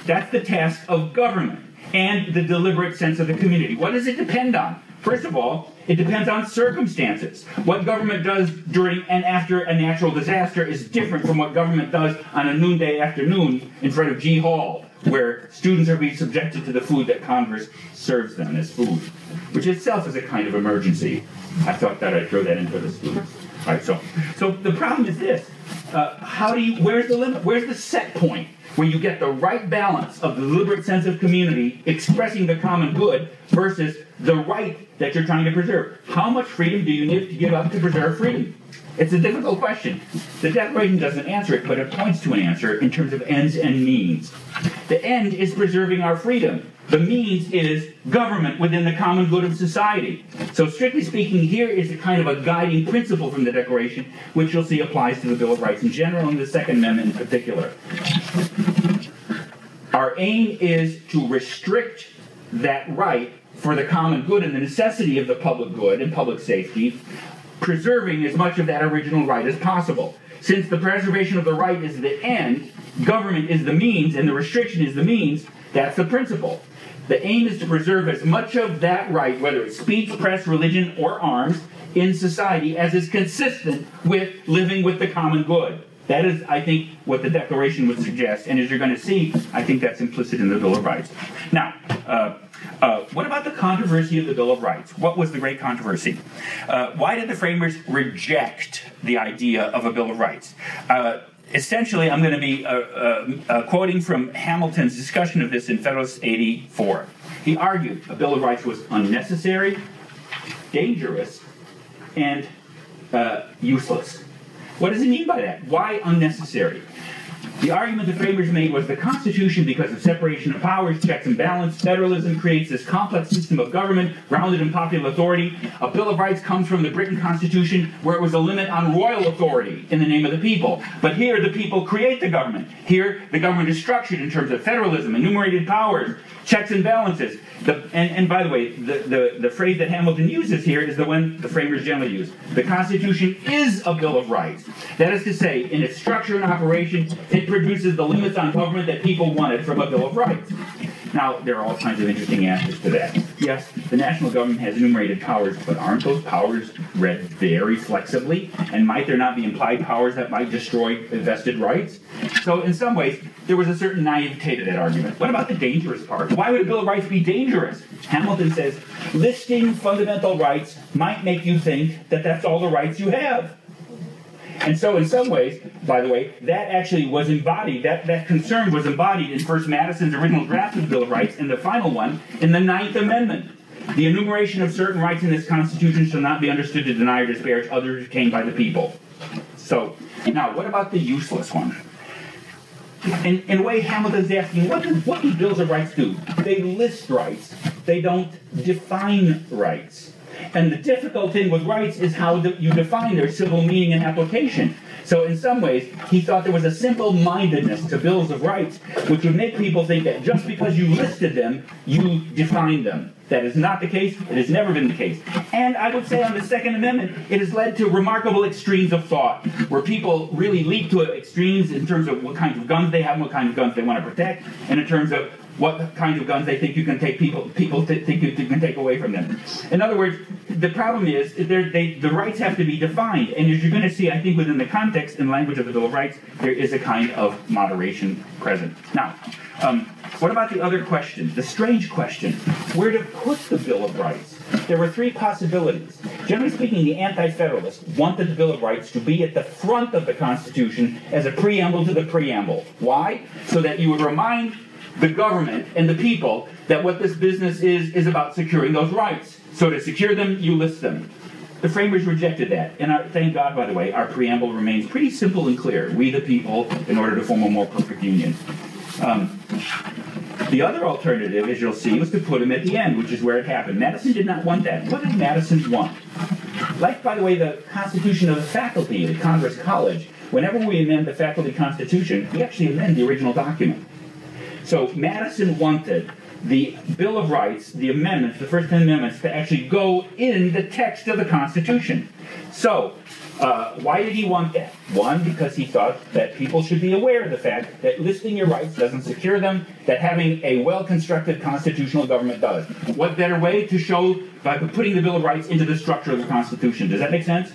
That's the task of government and the deliberate sense of the community. What does it depend on? First of all, it depends on circumstances. What government does during and after a natural disaster is different from what government does on a noonday afternoon in front of G Hall, where students are being subjected to the food that Converse serves them as food, which itself is a kind of emergency. I thought that I'd throw that in for the students. All right, so, so the problem is this: uh, how do you? Where's the limit? Where's the set point where you get the right balance of the deliberate sense of community expressing the common good versus the right that you're trying to preserve? How much freedom do you need to give up to preserve freedom? It's a difficult question. The Declaration doesn't answer it, but it points to an answer in terms of ends and means. The end is preserving our freedom. The means is government within the common good of society. So, strictly speaking, here is a kind of a guiding principle from the Declaration, which you'll see applies to the Bill of Rights in general and the Second Amendment in particular. Our aim is to restrict that right for the common good and the necessity of the public good and public safety, preserving as much of that original right as possible. Since the preservation of the right is the end, government is the means, and the restriction is the means, that's the principle. The aim is to preserve as much of that right, whether it's speech, press, religion, or arms, in society as is consistent with living with the common good. That is, I think, what the Declaration would suggest, and as you're going to see, I think that's implicit in the Bill of Rights. Now, uh, uh, what about the controversy of the Bill of Rights? What was the great controversy? Uh, why did the framers reject the idea of a Bill of Rights? Uh, essentially, I'm going to be uh, uh, uh, quoting from Hamilton's discussion of this in Federalist 84. He argued a Bill of Rights was unnecessary, dangerous, and useless. What does he mean by that? Why unnecessary? The argument the framers made was the Constitution, because of separation of powers, checks and balance, federalism creates this complex system of government grounded in popular authority. A Bill of Rights comes from the Britain Constitution, where it was a limit on royal authority in the name of the people. But here, the people create the government. Here, the government is structured in terms of federalism, enumerated powers, checks and balances. The, and, and by the way, the, the, the phrase that Hamilton uses here is the one the framers generally use. The Constitution is a Bill of Rights. That is to say, in its structure and operation, it produces the limits on government that people wanted from a Bill of Rights. Now, there are all kinds of interesting answers to that. Yes, the national government has enumerated powers, but aren't those powers read very flexibly? And might there not be implied powers that might destroy vested rights? So, in some ways, there was a certain naivete to that argument. What about the dangerous part? Why would a Bill of Rights be dangerous? Hamilton says, listing fundamental rights might make you think that that's all the rights you have. And so, in some ways, by the way, that actually was embodied, that, that concern was embodied in First Madison's original draft of the Bill of Rights and the final one in the Ninth Amendment. The enumeration of certain rights in this Constitution shall not be understood to deny or disparage others retained by the people. So, now, what about the useless one? In, in a way, Hamilton's asking, what do, what do bills of rights do? They list rights. They don't define rights. And the difficult thing with rights is how you define their civil meaning and application. So, in some ways, he thought there was a simple mindedness to bills of rights which would make people think that just because you listed them, you defined them. That is not the case. It has never been the case. And I would say on the Second Amendment, it has led to remarkable extremes of thought, where people really leap to extremes in terms of what kinds of guns they have and what kinds of guns they want to protect, and in terms of what kinds of guns they think you can take people people th- think you can take away from them. In other words, the problem is they, the rights have to be defined, and as you're going to see, I think within the context and language of the Bill of Rights, there is a kind of moderation present. Now, um, what about the other question, the strange question, where to put the Bill of Rights? There were three possibilities. Generally speaking, the Anti-Federalists wanted the Bill of Rights to be at the front of the Constitution as a preamble to the preamble. Why? So that you would remind the government and the people that what this business is is about securing those rights. So to secure them, you list them. The framers rejected that, and our, thank God, by the way, our preamble remains pretty simple and clear. We the people, in order to form a more perfect union. Um, the other alternative, as you'll see, was to put him at the end, which is where it happened. Madison did not want that. What did Madison want? Like, by the way, the Constitution of the faculty at Converse College, whenever we amend the faculty constitution, we actually amend the original document. So Madison wanted the Bill of Rights, the amendments, the first 10 amendments, to actually go in the text of the Constitution. So, uh, why did he want that? One, because he thought that people should be aware of the fact that listing your rights doesn't secure them, that having a well constructed constitutional government does. What better way to show by putting the Bill of Rights into the structure of the Constitution? Does that make sense?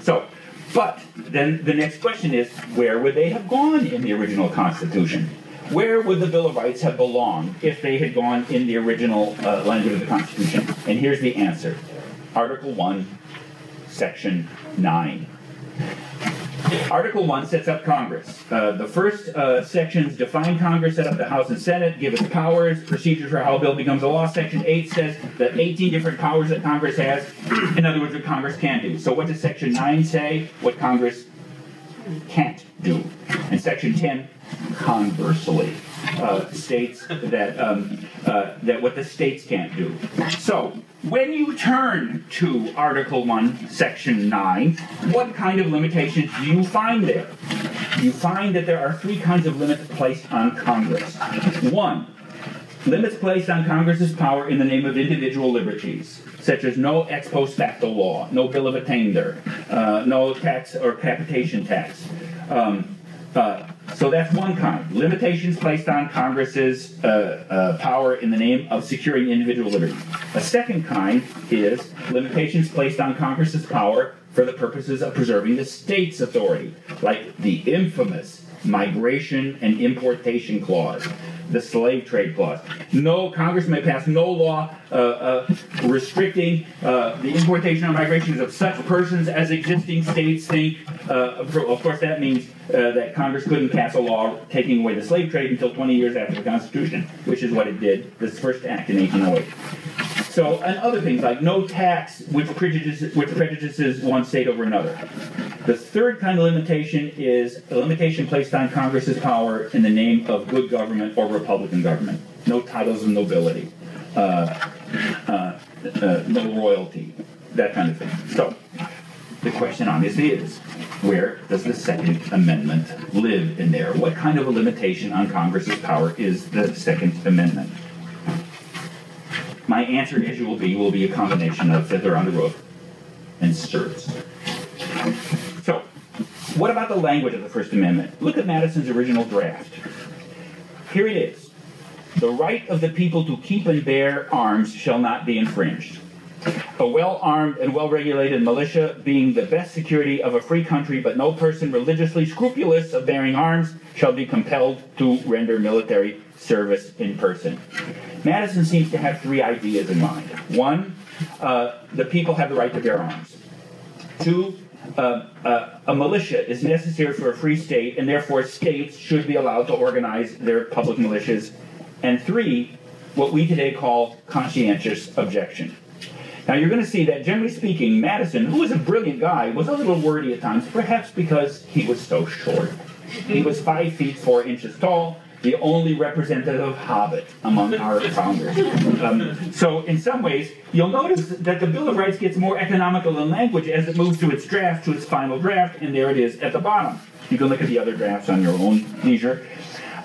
So, but then the next question is where would they have gone in the original Constitution? Where would the Bill of Rights have belonged if they had gone in the original uh, language of the Constitution? And here's the answer Article 1, Section 9. Article 1 sets up Congress. Uh, the first uh, sections define Congress, set up the House and Senate, give its powers, procedures for how a bill becomes a law. Section 8 says the 18 different powers that Congress has. In other words, what Congress can do. So, what does Section 9 say? What Congress can't do. And Section 10, conversely, uh, states that, um, uh, that what the states can't do. So, when you turn to Article 1, Section 9, what kind of limitations do you find there? You find that there are three kinds of limits placed on Congress. One, limits placed on Congress's power in the name of individual liberties, such as no ex post facto law, no bill of attainder, uh, no tax or capitation tax. Um, uh, so that's one kind. Limitations placed on Congress's uh, uh, power in the name of securing individual liberty. A second kind is limitations placed on Congress's power for the purposes of preserving the state's authority, like the infamous Migration and Importation Clause, the Slave Trade Clause. No, Congress may pass no law uh, uh, restricting uh, the importation or migrations of such persons as existing states think. Uh, of course, that means uh, that Congress couldn't pass a law taking away the slave trade until 20 years after the Constitution, which is what it did, this first act in 1808. So, and other things like no tax which prejudices, which prejudices one state over another. The third kind of limitation is a limitation placed on Congress's power in the name of good government or Republican government. No titles of nobility, uh, uh, uh, no royalty, that kind of thing. So, the question obviously is where does the Second Amendment live in there? What kind of a limitation on Congress's power is the Second Amendment? My answer, as you will be, will be a combination of Fiddler on the Roof and Certs. So, what about the language of the First Amendment? Look at Madison's original draft. Here it is. The right of the people to keep and bear arms shall not be infringed. A well armed and well regulated militia being the best security of a free country, but no person religiously scrupulous of bearing arms shall be compelled to render military service in person. Madison seems to have three ideas in mind. One, uh, the people have the right to bear arms. Two, uh, uh, a militia is necessary for a free state, and therefore states should be allowed to organize their public militias. And three, what we today call conscientious objection. Now you're going to see that, generally speaking, Madison, who was a brilliant guy, was a little wordy at times, perhaps because he was so short. He was five feet four inches tall, the only representative hobbit among our founders. Um, so, in some ways, you'll notice that the Bill of Rights gets more economical in language as it moves to its draft, to its final draft, and there it is at the bottom. You can look at the other drafts on your own leisure.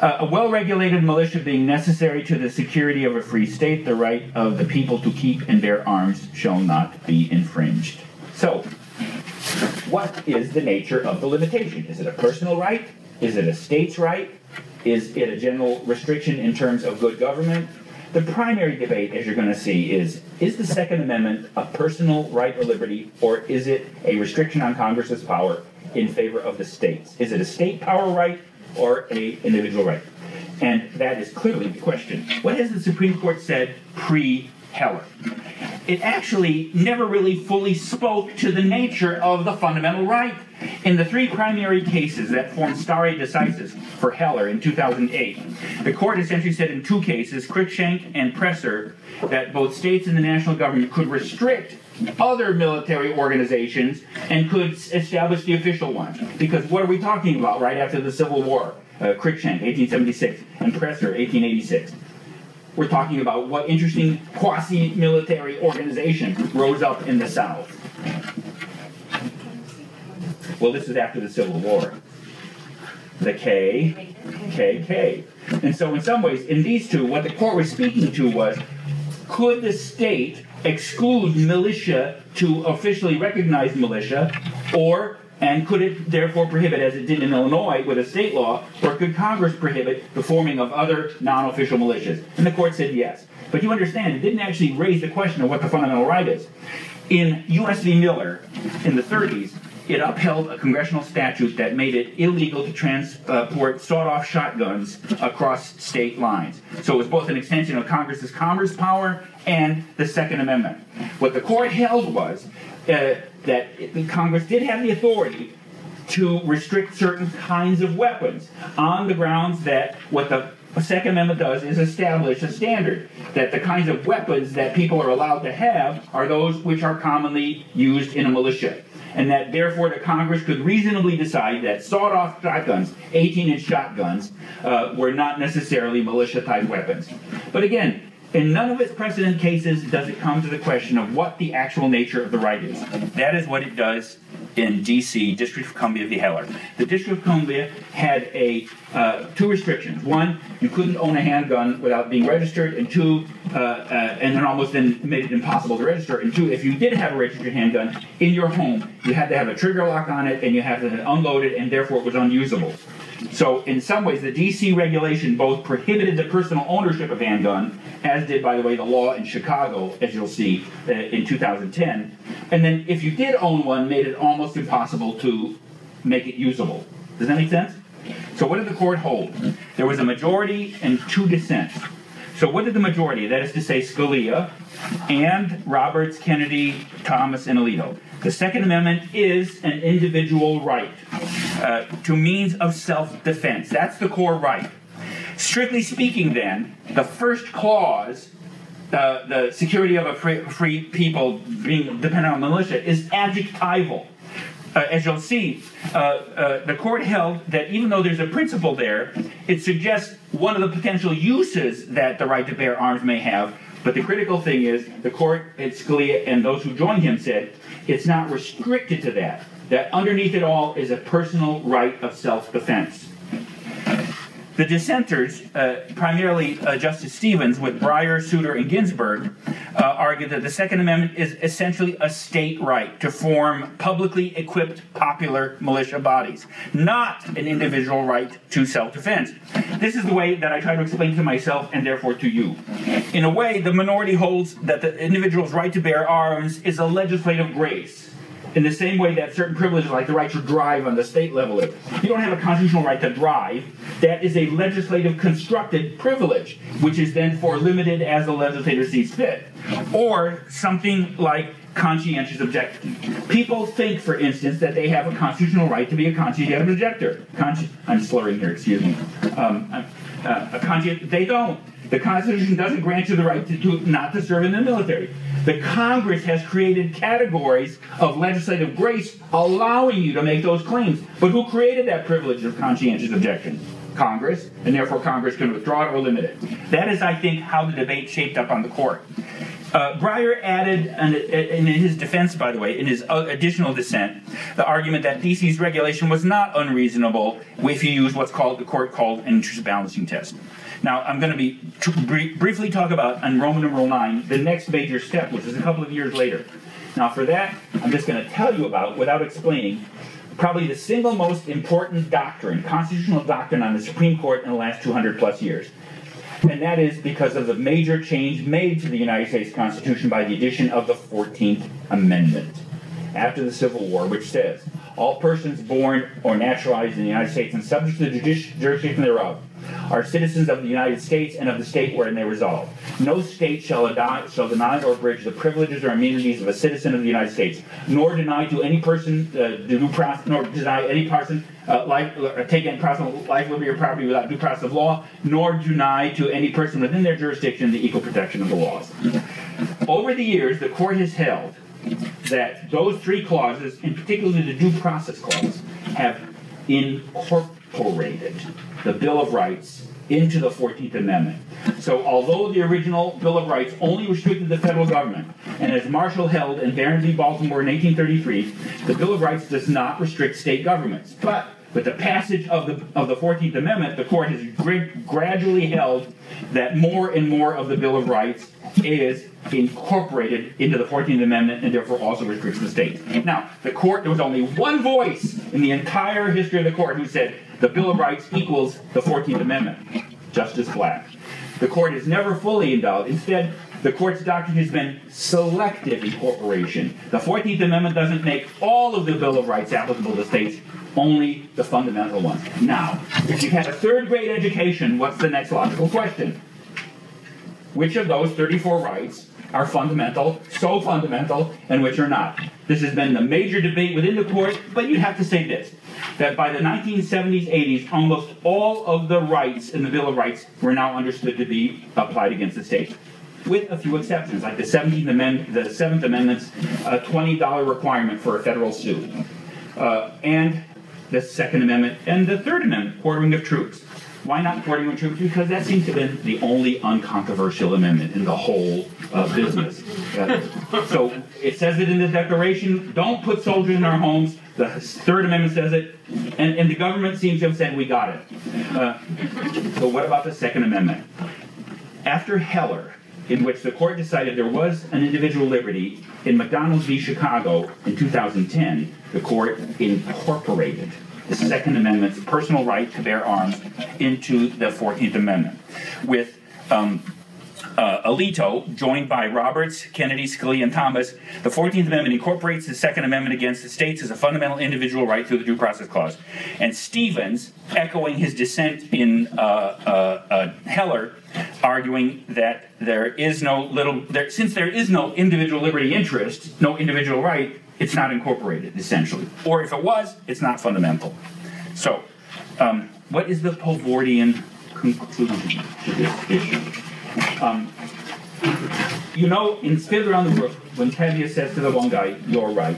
Uh, a well regulated militia being necessary to the security of a free state, the right of the people to keep and bear arms shall not be infringed. So, what is the nature of the limitation? Is it a personal right? Is it a state's right? Is it a general restriction in terms of good government? The primary debate, as you're going to see, is is the Second Amendment a personal right or liberty, or is it a restriction on Congress's power in favor of the states? Is it a state power right or a individual right? And that is clearly the question. What has the Supreme Court said pre Heller. It actually never really fully spoke to the nature of the fundamental right. In the three primary cases that formed stare decisis for Heller in 2008, the court essentially said in two cases, Cruikshank and Presser, that both states and the national government could restrict other military organizations and could establish the official one. Because what are we talking about right after the Civil War? Uh, Cruikshank, 1876, and Presser, 1886. We're talking about what interesting quasi military organization rose up in the South. Well, this is after the Civil War. The K, K, K. And so, in some ways, in these two, what the court was speaking to was could the state exclude militia to officially recognize militia, or and could it therefore prohibit, as it did in Illinois with a state law, or could Congress prohibit the forming of other non official militias? And the court said yes. But you understand, it didn't actually raise the question of what the fundamental right is. In U.S. v. Miller in the 30s, it upheld a congressional statute that made it illegal to transport sawed-off shotguns across state lines. So it was both an extension of Congress's commerce power and the Second Amendment. What the court held was uh, that Congress did have the authority to restrict certain kinds of weapons on the grounds that what the Second Amendment does is establish a standard that the kinds of weapons that people are allowed to have are those which are commonly used in a militia and that therefore the Congress could reasonably decide that sawed-off shotguns, 18-inch shotguns, uh, were not necessarily militia-type weapons. But again, in none of its precedent cases does it come to the question of what the actual nature of the right is. That is what it does in D.C., District of Columbia v. Heller. The District of Columbia had a uh, two restrictions. One, you couldn't own a handgun without being registered, and two, uh, uh, and then almost then made it impossible to register. And two, if you did have a registered handgun in your home, you had to have a trigger lock on it, and you had to unload it, and therefore it was unusable. So, in some ways, the DC regulation both prohibited the personal ownership of handgun, as did, by the way, the law in Chicago, as you'll see uh, in 2010. And then, if you did own one, made it almost impossible to make it usable. Does that make sense? So, what did the court hold? There was a majority and two dissents. So, what did the majority, that is to say, Scalia and Roberts, Kennedy, Thomas, and Alito? The Second Amendment is an individual right uh, to means of self defense. That's the core right. Strictly speaking, then, the first clause, uh, the security of a free, free, people being dependent on militia, is adjectival. Uh, as you'll see, uh, uh, the court held that even though there's a principle there, it suggests one of the potential uses that the right to bear arms may have. But the critical thing is, the court at Scalia and those who joined him said it's not restricted to that. That underneath it all is a personal right of self defense. The dissenters, uh, primarily uh, Justice Stevens with Breyer, Souter, and Ginsburg, uh, argued that the Second Amendment is essentially a state right to form publicly equipped popular militia bodies, not an individual right to self defense. This is the way that I try to explain to myself and therefore to you. In a way, the minority holds that the individual's right to bear arms is a legislative grace in the same way that certain privileges, like the right to drive on the state level, if you don't have a constitutional right to drive, that is a legislative constructed privilege, which is then for limited as the legislator sees fit. Or something like conscientious objection. People think, for instance, that they have a constitutional right to be a conscientious objector. Consci- I'm slurring here, excuse me. Um, uh, a consci- they don't. The Constitution doesn't grant you the right to, to not to serve in the military. The Congress has created categories of legislative grace allowing you to make those claims. But who created that privilege of conscientious objection? Congress, and therefore Congress can withdraw it or limit it. That is, I think, how the debate shaped up on the court. Uh, Breyer added, and in his defense, by the way, in his additional dissent, the argument that DC's regulation was not unreasonable if you use what's called the court called an interest balancing test. Now, I'm going to be to briefly talk about on Roman numeral nine the next major step, which is a couple of years later. Now, for that, I'm just going to tell you about, without explaining, probably the single most important doctrine, constitutional doctrine on the Supreme Court in the last 200 plus years. And that is because of the major change made to the United States Constitution by the addition of the 14th Amendment after the Civil War, which says all persons born or naturalized in the United States and subject to the jurisdiction thereof are citizens of the United States and of the state wherein they reside. No state shall, adi- shall deny or abridge the privileges or immunities of a citizen of the United States, nor deny to any person uh, due process, nor deny any person uh, life, or take any person life, liberty, or property without due process of law, nor deny to any person within their jurisdiction the equal protection of the laws. Over the years, the court has held that those three clauses, and particularly the due process clause, have incorporated the Bill of Rights into the 14th Amendment. So, although the original Bill of Rights only restricted the federal government, and as Marshall held in Barron v. Baltimore in 1833, the Bill of Rights does not restrict state governments. But with the passage of the, of the 14th Amendment, the court has gra- gradually held that more and more of the Bill of Rights is incorporated into the 14th Amendment and therefore also restricts the states. Now, the court, there was only one voice in the entire history of the court who said the Bill of Rights equals the 14th Amendment Justice Black. The court has never fully indulged. Instead, the court's doctrine has been selective incorporation. The 14th Amendment doesn't make all of the Bill of Rights applicable to states, only the fundamental ones. Now, if you've had a third grade education, what's the next logical question? Which of those 34 rights are fundamental, so fundamental, and which are not? This has been the major debate within the court, but you have to say this that by the 1970s, 80s, almost all of the rights in the Bill of Rights were now understood to be applied against the states. With a few exceptions, like the 17th Amendment, the Seventh Amendment's uh, $20 requirement for a federal suit, uh, and the Second Amendment and the Third Amendment, quartering of troops. Why not quartering of troops? Because that seems to have been the only uncontroversial amendment in the whole uh, business. Uh, so it says it in the Declaration don't put soldiers in our homes. The Third Amendment says it, and, and the government seems to have said we got it. Uh, so, what about the Second Amendment? After Heller, in which the court decided there was an individual liberty, in McDonald v. Chicago in 2010, the court incorporated the Second Amendment's personal right to bear arms into the 14th Amendment. With um, uh, Alito, joined by Roberts, Kennedy, Scalia, and Thomas, the 14th Amendment incorporates the Second Amendment against the states as a fundamental individual right through the Due Process Clause. And Stevens, echoing his dissent in uh, uh, uh, Heller, arguing that there is no little, there, since there is no individual liberty interest, no individual right, it's not incorporated, essentially. Or if it was, it's not fundamental. So, um, what is the Poelvoordian conclusion to this issue? Um, you know, in Fiddler on the Roof, when Tevye says to the one guy, you're right,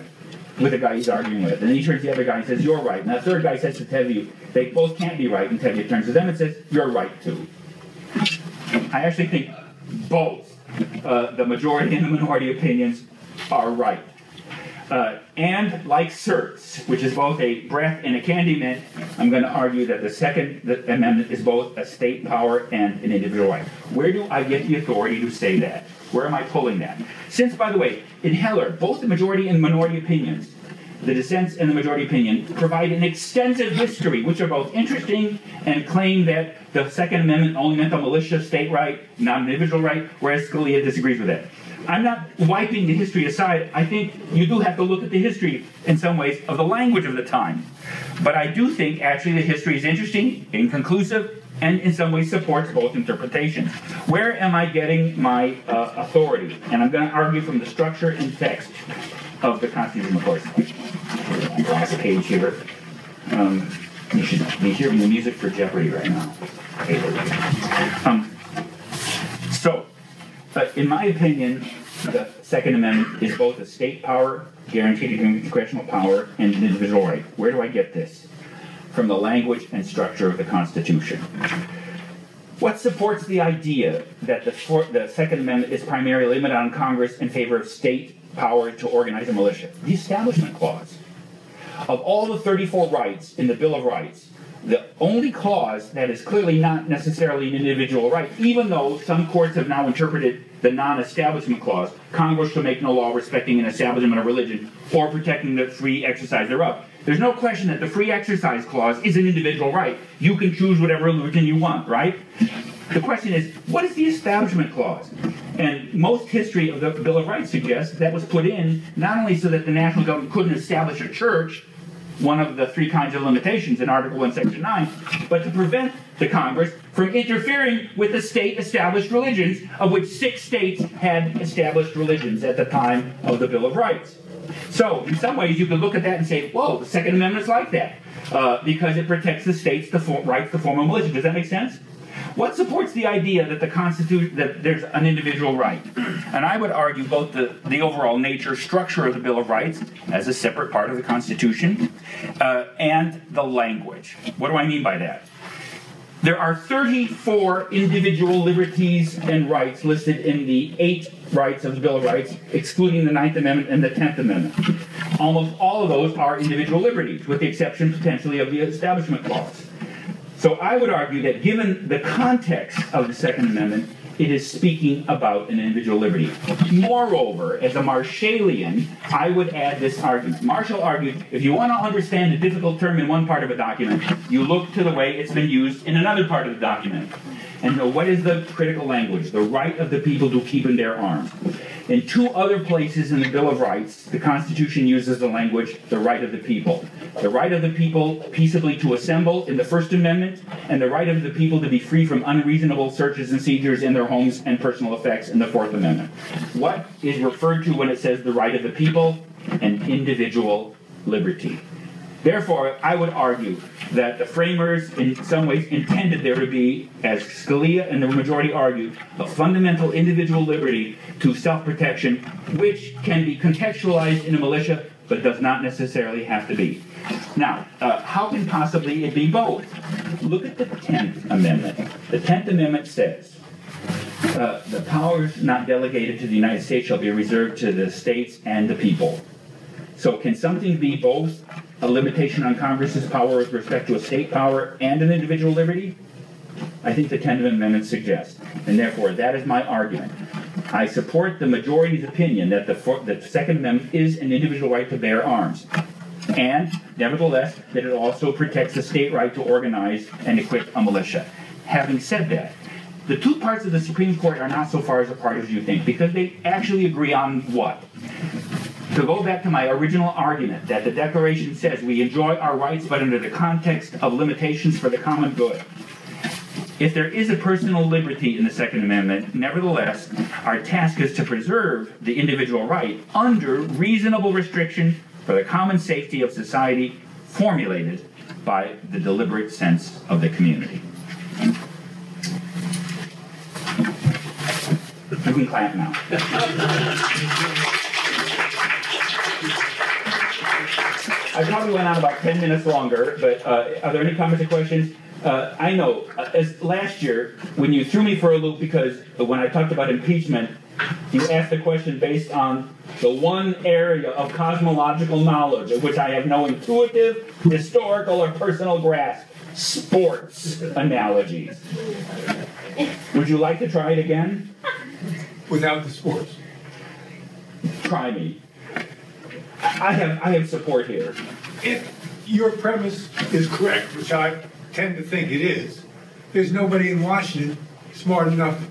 with the guy he's arguing with, and then he turns to the other guy and says, you're right, and that third guy says to Tevye, they both can't be right, and Tevye turns to them and says, you're right too. I actually think both uh, the majority and the minority opinions are right. Uh, and like Certs, which is both a breath and a candy mint, I'm going to argue that the Second Amendment is both a state power and an individual right. Where do I get the authority to say that? Where am I pulling that? Since, by the way, in Heller, both the majority and minority opinions, the dissents and the majority opinion, provide an extensive history, which are both interesting and claim that the Second Amendment only meant a militia state right, not an individual right, whereas Scalia disagrees with that. I'm not wiping the history aside. I think you do have to look at the history in some ways of the language of the time. But I do think actually the history is interesting, inconclusive, and in some ways supports both interpretations. Where am I getting my uh, authority? And I'm going to argue from the structure and text of the Constitution, of course. Last page here. Um, you should be hearing the music for Jeopardy right now. Um, so, in my opinion, the Second Amendment is both a state power, guaranteed congressional power, and an individual right. Where do I get this? From the language and structure of the Constitution. What supports the idea that the, the Second Amendment is primarily limited on Congress in favor of state power to organize a militia? The Establishment Clause. Of all the 34 rights in the Bill of Rights, the only clause that is clearly not necessarily an individual right, even though some courts have now interpreted the non establishment clause Congress shall make no law respecting an establishment of religion or protecting the free exercise thereof. There's no question that the free exercise clause is an individual right. You can choose whatever religion you want, right? The question is, what is the Establishment Clause? And most history of the Bill of Rights suggests that was put in not only so that the national government couldn't establish a church, one of the three kinds of limitations in Article 1, Section 9, but to prevent the Congress from interfering with the state established religions, of which six states had established religions at the time of the Bill of Rights. So, in some ways, you could look at that and say, whoa, the Second Amendment's like that, uh, because it protects the states' to form, rights to form a militia. Does that make sense? What supports the idea that the Constitution that there's an individual right? And I would argue both the, the overall nature, structure of the Bill of Rights as a separate part of the Constitution, uh, and the language. What do I mean by that? There are 34 individual liberties and rights listed in the eight rights of the Bill of Rights, excluding the Ninth Amendment and the Tenth Amendment. Almost all of those are individual liberties, with the exception potentially of the Establishment Clause. So I would argue that given the context of the Second Amendment, it is speaking about an individual liberty. Moreover, as a Marshallian, I would add this argument. Marshall argued if you want to understand a difficult term in one part of a document, you look to the way it's been used in another part of the document. And know what is the critical language? The right of the people to keep and bear arms. In two other places in the Bill of Rights, the Constitution uses the language, the right of the people. The right of the people peaceably to assemble in the First Amendment, and the right of the people to be free from unreasonable searches and seizures in their homes and personal effects in the Fourth Amendment. What is referred to when it says the right of the people? and individual liberty. Therefore, I would argue that the framers, in some ways, intended there to be, as Scalia and the majority argued, a fundamental individual liberty to self protection, which can be contextualized in a militia, but does not necessarily have to be. Now, uh, how can possibly it be both? Look at the 10th Amendment. The 10th Amendment says, uh, the powers not delegated to the United States shall be reserved to the states and the people. So, can something be both a limitation on Congress's power with respect to a state power and an individual liberty? I think the 10th Amendment suggests. And therefore, that is my argument. I support the majority's opinion that the, the Second Amendment is an individual right to bear arms. And, nevertheless, that it also protects the state right to organize and equip a militia. Having said that, the two parts of the Supreme Court are not so far as apart as you think, because they actually agree on what? To go back to my original argument that the Declaration says we enjoy our rights but under the context of limitations for the common good. If there is a personal liberty in the Second Amendment, nevertheless, our task is to preserve the individual right under reasonable restriction for the common safety of society formulated by the deliberate sense of the community. You can clap now. I probably went on about 10 minutes longer, but uh, are there any comments or questions? Uh, I know, uh, as last year, when you threw me for a loop because when I talked about impeachment, you asked a question based on the one area of cosmological knowledge of which I have no intuitive, historical, or personal grasp sports analogies. Would you like to try it again? Without the sports. Try me. I have, I have support here. If your premise is correct, which I tend to think it is, there's nobody in Washington smart enough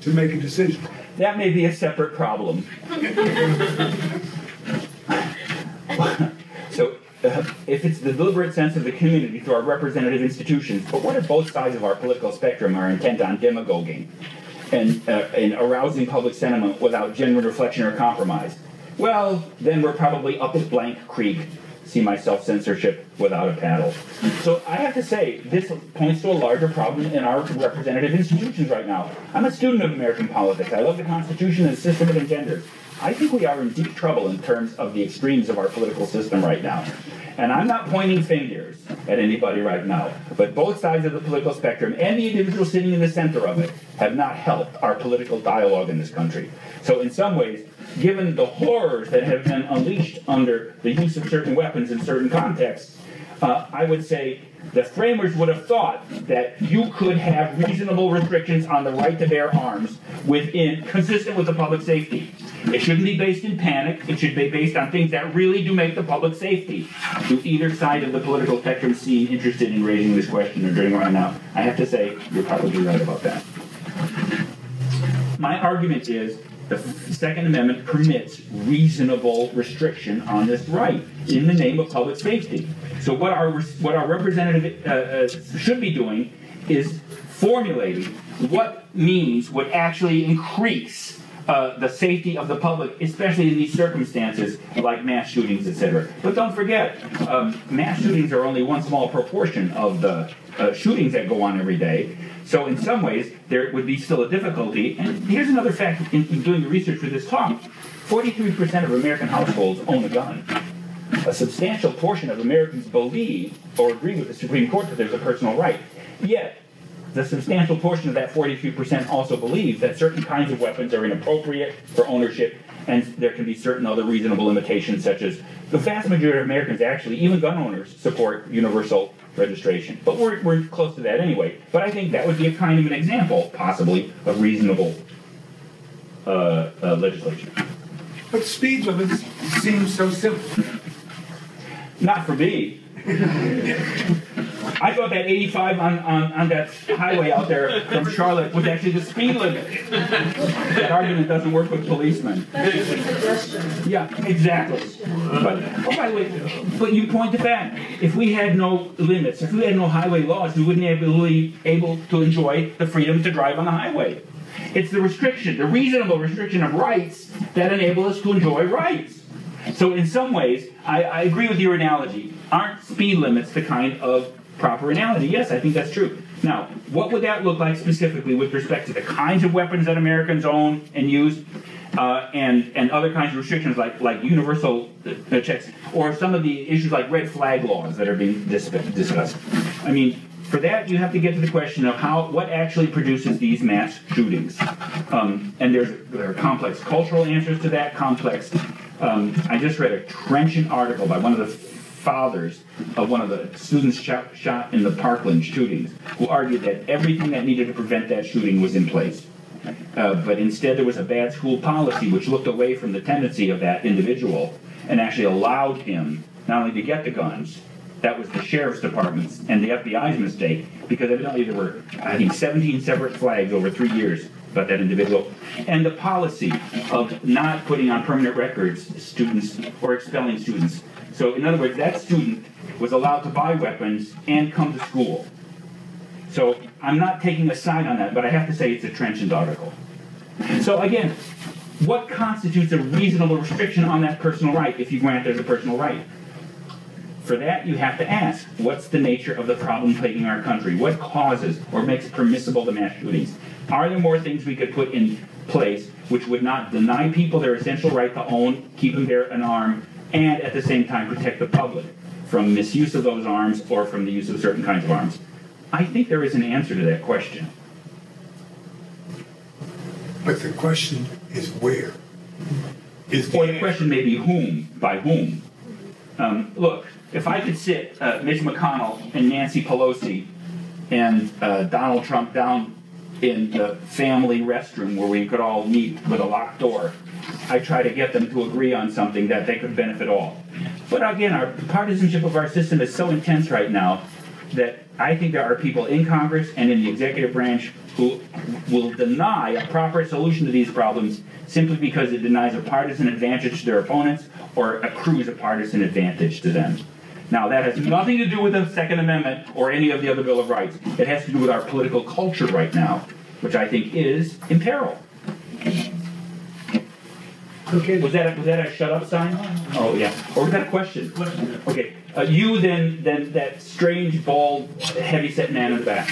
to make a decision. That may be a separate problem. so, if it's the deliberate sense of the community through our representative institutions, but what if both sides of our political spectrum are intent on demagoguing and, uh, and arousing public sentiment without genuine reflection or compromise? Well, then we're probably up at Blank Creek. See my self censorship without a paddle. So I have to say, this points to a larger problem in our representative institutions right now. I'm a student of American politics. I love the Constitution and the system it engenders. I think we are in deep trouble in terms of the extremes of our political system right now. And I'm not pointing fingers at anybody right now, but both sides of the political spectrum and the individual sitting in the center of it have not helped our political dialogue in this country. So, in some ways, given the horrors that have been unleashed under the use of certain weapons in certain contexts, uh, I would say the framers would have thought that you could have reasonable restrictions on the right to bear arms within consistent with the public safety. It shouldn't be based in panic. It should be based on things that really do make the public safety. Do either side of the political spectrum seem interested in raising this question or doing right now? I have to say, you're probably right about that. My argument is The Second Amendment permits reasonable restriction on this right in the name of public safety. So what our what our representative uh, uh, should be doing is formulating what means would actually increase uh, the safety of the public, especially in these circumstances like mass shootings, etc. But don't forget, um, mass shootings are only one small proportion of the uh, shootings that go on every day. So in some ways, there would be still a difficulty. And here's another fact in, in doing the research for this talk: 43% of American households own a gun. A substantial portion of Americans believe or agree with the Supreme Court that there's a personal right. Yet, the substantial portion of that 43% also believes that certain kinds of weapons are inappropriate for ownership, and there can be certain other reasonable limitations, such as the vast majority of Americans, actually, even gun owners, support universal registration. But we're, we're close to that anyway. But I think that would be a kind of an example, possibly, of reasonable uh, uh, legislation. But speed limits seem so simple. Not for me. I thought that 85 on, on, on that highway out there from Charlotte was actually the speed limit. That argument doesn't work with policemen. Yeah, exactly. But, oh, by the way, but you point the fact, if we had no limits, if we had no highway laws, we wouldn't be able to enjoy the freedom to drive on the highway. It's the restriction, the reasonable restriction of rights that enable us to enjoy rights. So in some ways, I, I agree with your analogy. Aren't speed limits the kind of proper analogy? Yes, I think that's true. Now, what would that look like specifically with respect to the kinds of weapons that Americans own and use, uh, and and other kinds of restrictions like like universal uh, checks, or some of the issues like red flag laws that are being dis- discussed? I mean, for that, you have to get to the question of how what actually produces these mass shootings, um, and there's there are complex cultural answers to that. Complex. Um, I just read a trenchant article by one of the fathers of one of the students shot, shot in the Parkland shootings, who argued that everything that needed to prevent that shooting was in place. Uh, but instead, there was a bad school policy which looked away from the tendency of that individual and actually allowed him not only to get the guns, that was the sheriff's department's and the FBI's mistake, because evidently there were, I think, 17 separate flags over three years about that individual, and the policy of not putting on permanent records students or expelling students. So, in other words, that student was allowed to buy weapons and come to school. So, I'm not taking a side on that, but I have to say it's a trenchant article. So, again, what constitutes a reasonable restriction on that personal right if you grant there's a personal right? For that, you have to ask, what's the nature of the problem plaguing our country? What causes or makes permissible the mass shootings? Are there more things we could put in place which would not deny people their essential right to own, keep and bear an arm, and at the same time protect the public from misuse of those arms or from the use of certain kinds of arms? I think there is an answer to that question. But the question is where? Is Or the question may be whom, by whom. Um, look, if I could sit uh, Mitch McConnell and Nancy Pelosi and uh, Donald Trump down in the family restroom where we could all meet with a locked door, I try to get them to agree on something that they could benefit all. But again, our partisanship of our system is so intense right now that I think there are people in Congress and in the executive branch who will deny a proper solution to these problems simply because it denies a partisan advantage to their opponents or accrues a partisan advantage to them. Now, that has nothing to do with the Second Amendment or any of the other Bill of Rights. It has to do with our political culture right now, which I think is in peril. Okay. Was that a, was that a shut up sign? Oh yeah. Or was that a question? Question. Okay. Uh, you then then that strange bald heavy set man in the back.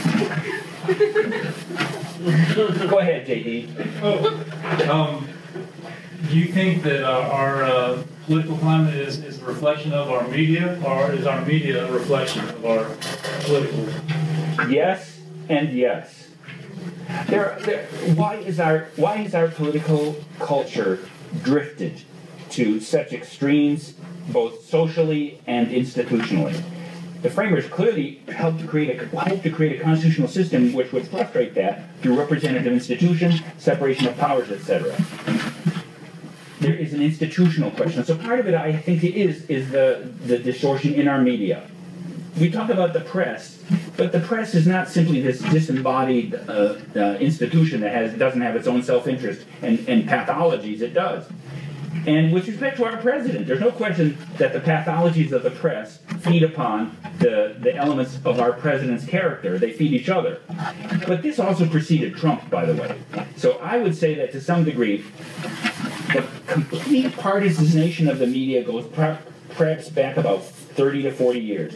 Go ahead, JD. Um, do you think that uh, our uh, political climate is, is a reflection of our media, or is our media a reflection of our political? Yes and yes. There, there, why is our why is our political culture drifted to such extremes, both socially and institutionally? The framers clearly helped to create a helped to create a constitutional system which would frustrate that through representative institutions, separation of powers, etc. There is an institutional question. So part of it, I think, it is is the the distortion in our media. We talk about the press But the press is not simply this disembodied uh, uh, institution that has doesn't have its own self-interest and, and pathologies. It does. And with respect to our president, there's no question that the pathologies of the press feed upon the, the elements of our president's character. They feed each other. But this also preceded Trump, by the way. So I would say that to some degree, complete partisanization of the media goes perhaps back about 30 to 40 years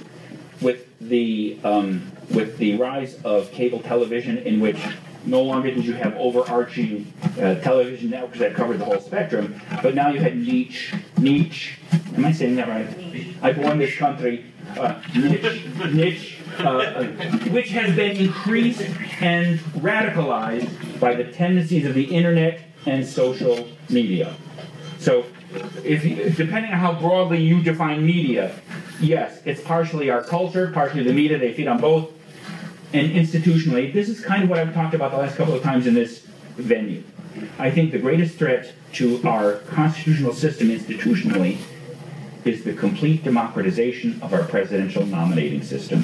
with the um, with the rise of cable television, in which no longer did you have overarching uh, television networks that covered the whole spectrum, but now you had niche, niche. Am I saying that right? I born this country. Uh, niche, niche, uh, uh, which has been increased and radicalized by the tendencies of the internet and social media. So, if, depending on how broadly you define media, yes, it's partially our culture, partially the media. They feed on both. And institutionally, this is kind of what I've talked about the last couple of times in this venue. I think the greatest threat to our constitutional system institutionally is the complete democratization of our presidential nominating system.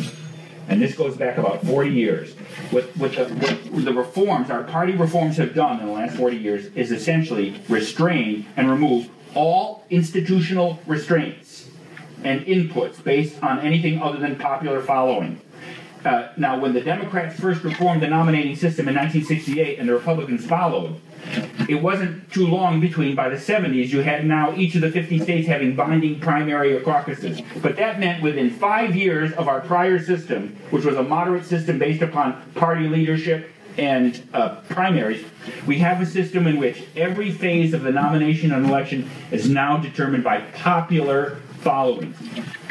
And this goes back about 40 years. What, what, the, what the reforms, our party reforms have done in the last 40 years is essentially restrain and remove all institutional restraints and inputs based on anything other than popular following. Uh, now, when the Democrats first reformed the nominating system in 1968 and the Republicans followed, it wasn't too long between, by the 70s, you had now each of the 50 states having binding primary or caucuses. But that meant within five years of our prior system, which was a moderate system based upon party leadership and uh, primaries, we have a system in which every phase of the nomination and election is now determined by popular following.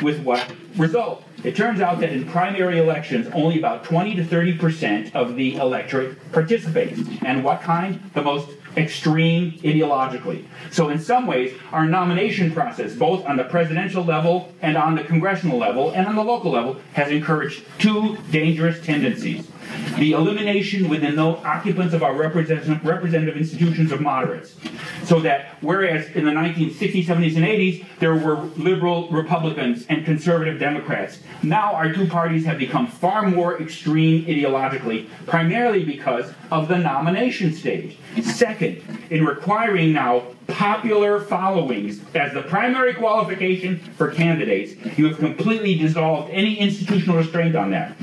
With what result? It turns out that in primary elections, only about 20 to 30 percent of the electorate participates. And what kind? The most extreme ideologically. So, in some ways, our nomination process, both on the presidential level and on the congressional level and on the local level, has encouraged two dangerous tendencies. The elimination within the occupants of our represent- representative institutions of moderates. So that whereas in the 1960s, 70s, and 80s, there were liberal Republicans and conservative Democrats, now our two parties have become far more extreme ideologically, primarily because of the nomination stage. Second, in requiring now popular followings as the primary qualification for candidates, you have completely dissolved any institutional restraint on that.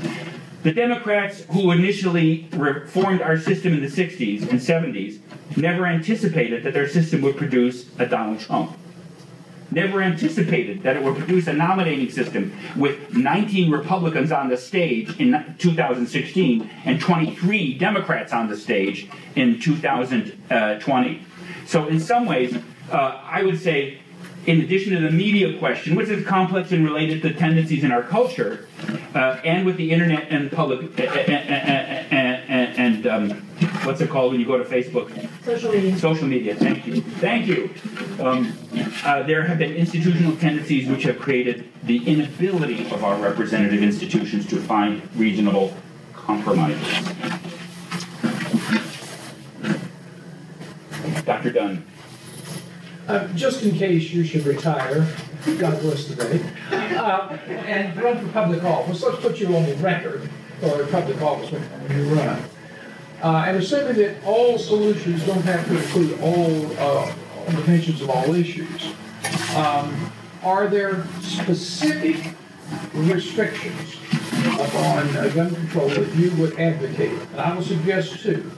The Democrats who initially reformed our system in the 60s and 70s never anticipated that their system would produce a Donald Trump. Never anticipated that it would produce a nominating system with 19 Republicans on the stage in 2016 and 23 Democrats on the stage in 2020. So, in some ways, uh, I would say in addition to the media question, which is complex and related to tendencies in our culture, uh, and with the internet and public and, and um, what's it called when you go to Facebook? Social media. Social media. Thank you. Thank you. Um, uh, there have been institutional tendencies which have created the inability of our representative institutions to find reasonable compromises. Dr. Dunn. Uh, just in case you should retire, God bless the day, uh, and run for public office, let's put you on the record for public office when you run. Uh, and assuming that all solutions don't have to include all uh, dimensions of all issues, um, are there specific restrictions upon gun control that you would advocate? And I will suggest two,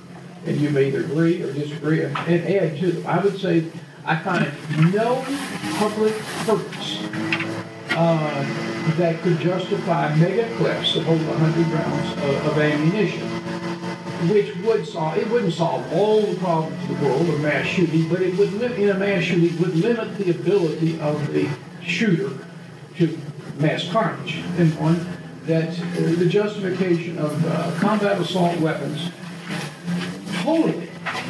and you may either agree or disagree and add to them. I would say I find no public purpose uh, that could justify mega clips that hold 100 rounds of, of ammunition, which would solve, it wouldn't solve all the problems of the world of mass shooting, but it would, lim- in a mass shooting, would limit the ability of the shooter to mass carnage. And one, that uh, the justification of uh, combat assault weapons totally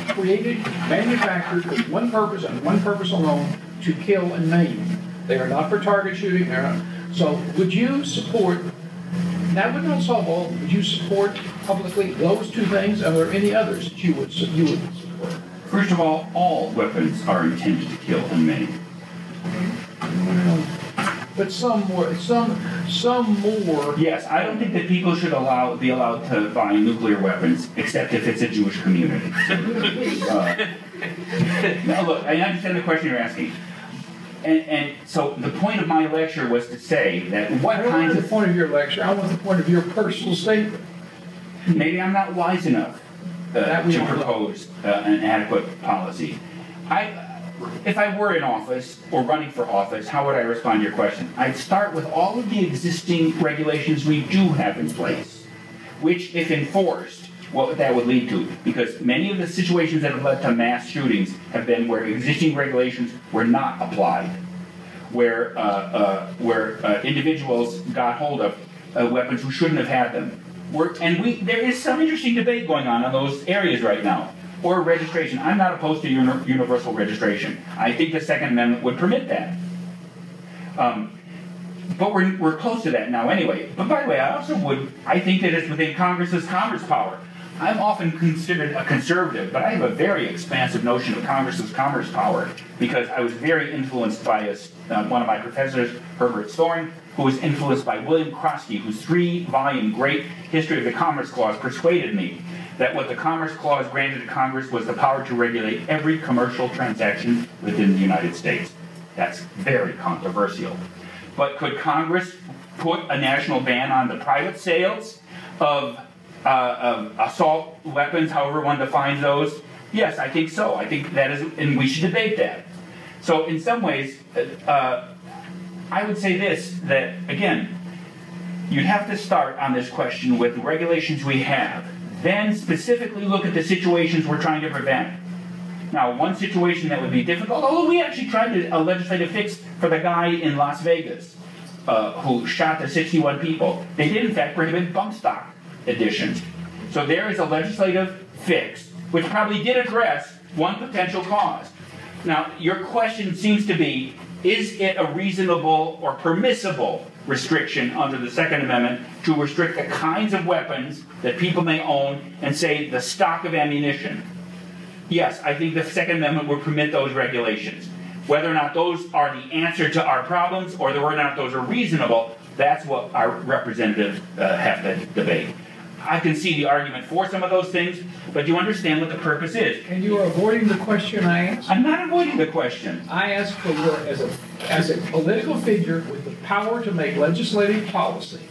created, manufactured with one purpose and one purpose alone, to kill and maim. They are not for target shooting. Not. So would you support, that would not solve all, would you support publicly those two things? Are there any others that you would, you would support? First of all, all weapons are intended to kill and maim. But some more, some, some more. Yes, I don't think that people should allow, be allowed to buy nuclear weapons, except if it's a Jewish community. Uh, Now, look, I understand the question you're asking. And, and so the point of my lecture was to say that what I don't kinds the of, point of your lecture, I want the point of your personal statement. maybe I'm not wise enough uh, That to propose uh, an adequate policy. I, if I were in office or running for office, how would I respond to your question? I'd start with all of the existing regulations we do have in place, which, if enforced, what that would lead to. Because many of the situations that have led to mass shootings have been where existing regulations were not applied, where uh, uh, where uh, individuals got hold of uh, weapons who shouldn't have had them. We're, and we there is some interesting debate going on in those areas right now. Or registration. I'm not opposed to uni- universal registration. I think the Second Amendment would permit that. Um, but we're, we're close to that now anyway. But by the way, I also would, I think that it's within Congress's commerce power. I'm often considered a conservative, but I have a very expansive notion of Congress's commerce power because I was very influenced by a uh, one of my professors, Herbert Thorne, who was influenced by William Crosskey, whose three-volume great history of the Commerce Clause persuaded me that what the Commerce Clause granted to Congress was the power to regulate every commercial transaction within the United States. That's very controversial. But could Congress put a national ban on the private sales of, uh, of assault weapons, however one defines those? Yes, I think so. I think that is, and we should debate that. So, in some ways, uh, I would say this that, again, you'd have to start on this question with the regulations we have, then specifically look at the situations we're trying to prevent. Now, one situation that would be difficult, although we actually tried to, a legislative fix for the guy in Las Vegas uh, who shot the 61 people, they did in fact prohibit bump stock editions. So there is a legislative fix which probably did address one potential cause. Now, your question seems to be is it a reasonable or permissible restriction under the Second Amendment to restrict the kinds of weapons that people may own and say the stock of ammunition? Yes, I think the Second Amendment would permit those regulations. Whether or not those are the answer to our problems or whether or not those are reasonable, that's what our representatives uh, have to debate. I can see the argument for some of those things, but you understand what the purpose is. And you are avoiding the question I asked. I'm not avoiding the question. I asked for your, as a, as a political figure with the power to make legislative policy,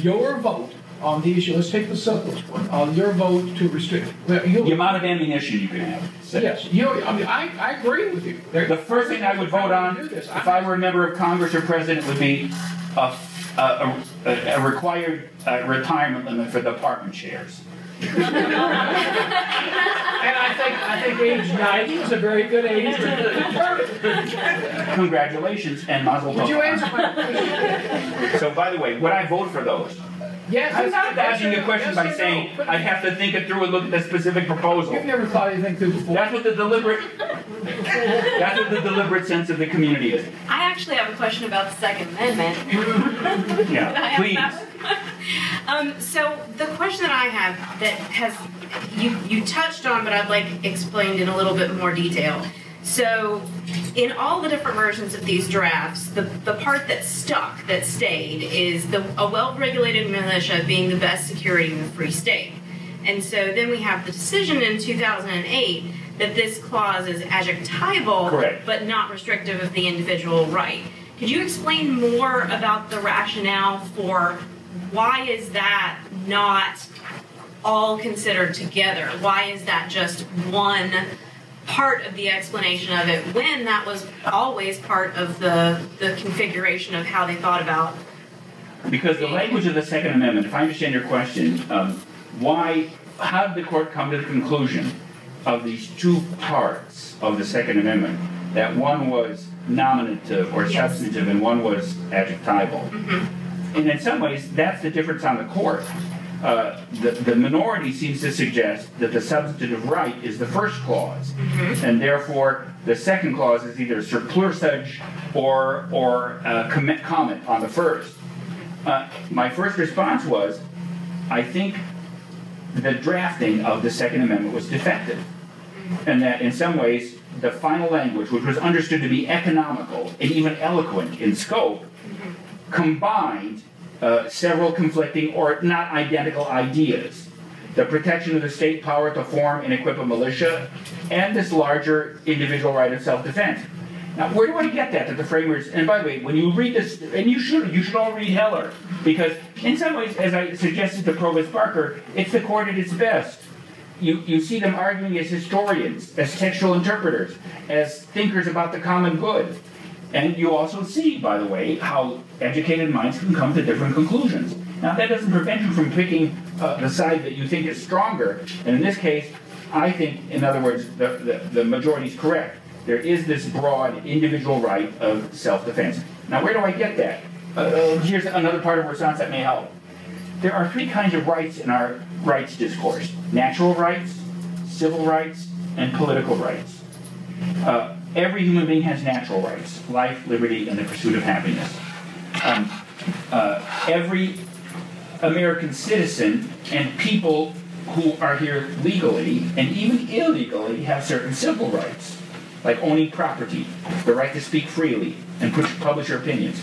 your vote on the issue, let's take the simplest one, on your vote to restrict. well, The amount of ammunition you can have. Yes, you, I mean, I, I agree with you. There- The first thing I would vote on, if I were a member of Congress or president, would be a, a, a, a required uh, retirement limit for department chairs. And I think, I think age ninety is a very good age determine. Congratulations and mazel Would you tov. answer my question? So by the way, would I vote for those? Yes. I'm not yes dodging the question yes by or no, saying but I have to think it through and look at the specific proposal. You've never thought anything through before. That's what the deliberate, that's what the deliberate sense of the community is. I actually have a question about the Second Amendment. Yeah, please. Um, so the question that I have that has, you, you touched on, but I'd like explained in a little bit more detail. So in all the different versions of these drafts, the, the part that stuck, that stayed, is the, a well-regulated militia being the best security in the free state. And so then we have the decision in 2008 that this clause is adjectival, Correct. but not restrictive of the individual right. Could you explain more about the rationale for why is that not all considered together? Why is that just one part of the explanation of it when that was always part of the, the configuration of how they thought about Because the language of the Second Amendment, if I understand your question, um, why, how did the court come to the conclusion of these two parts of the Second Amendment? That one was nominative or Yes. substantive and one was adjectival? And in some ways, that's the difference on the court. Uh, the, the minority seems to suggest that the substantive right is the first clause, and therefore the second clause is either surplusage or or uh, commit comment on the first. Uh, my first response was, I think the drafting of the Second Amendment was defective, and that in some ways the final language, which was understood to be economical and even eloquent in scope, combined uh, several conflicting or not identical ideas. The protection of the state power to form and equip a militia, and this larger individual right of self-defense. Now, where do I get that? That the framers, and by the way, when you read this, and you should, you should all read Heller, because in some ways, as I suggested to Provost Barker, it's the court at its best. You, you see them arguing as historians, as textual interpreters, as thinkers about the common good. And you also see, by the way, how educated minds can come to different conclusions. Now, that doesn't prevent you from picking uh, the side that you think is stronger. And in this case, I think, in other words, the, the, the majority is correct. There is this broad individual right of self-defense. Now, where do I get that? Uh, here's another part of response that may help. There are three kinds of rights in our rights discourse. Natural rights, civil rights, and political rights. Uh, every human being has natural rights life, liberty, and the pursuit of happiness. Um, uh, every American citizen and people who are here legally and even illegally have certain civil rights, like owning property, the right to speak freely, and publish your opinions.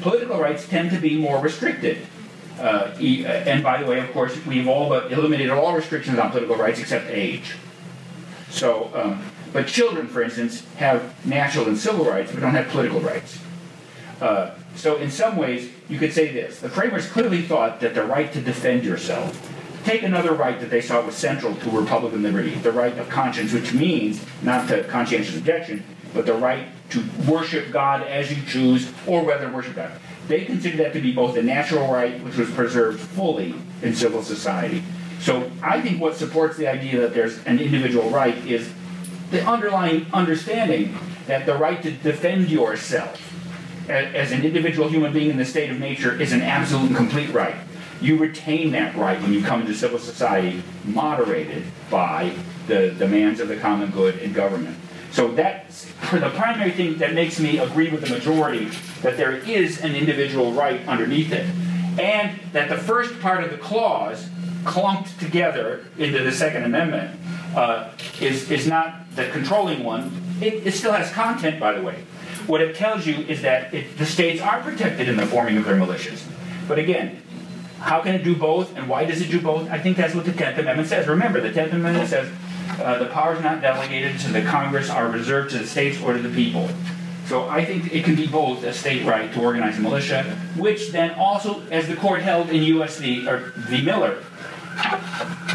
Political rights tend to be more restricted. Uh, uh, and by the way, of course, we've all eliminated all restrictions on political rights except age. So, um, but children, for instance, have natural and civil rights, but don't have political rights. Uh, so, in some ways, you could say this the framers clearly thought that the right to defend yourself. Take another right that they saw was central to Republican liberty, the right of conscience, which means not the conscientious objection, but the right to worship God as you choose, or whether to worship God. They considered that to be both a natural right, which was preserved fully in civil society. So I think what supports the idea that there's an individual right is the underlying understanding that the right to defend yourself as an individual human being in the state of nature is an absolute and complete right. You retain that right when you come into civil society, moderated by the demands of the common good in government. So that's the primary thing that makes me agree with the majority that there is an individual right underneath it, and that the first part of the clause clumped together into the Second Amendment uh, is is not the controlling one. It, it still has content, by the way. What it tells you is that it, the states are protected in the forming of their militias. But again, how can it do both, and why does it do both? I think that's what the Tenth Amendment says. Remember, the Tenth Amendment says uh, the powers not delegated to the Congress are reserved to the states or to the people. So I think it can be both a state right to organize a militia, which then also, as the court held in U.S. v. or v. Miller,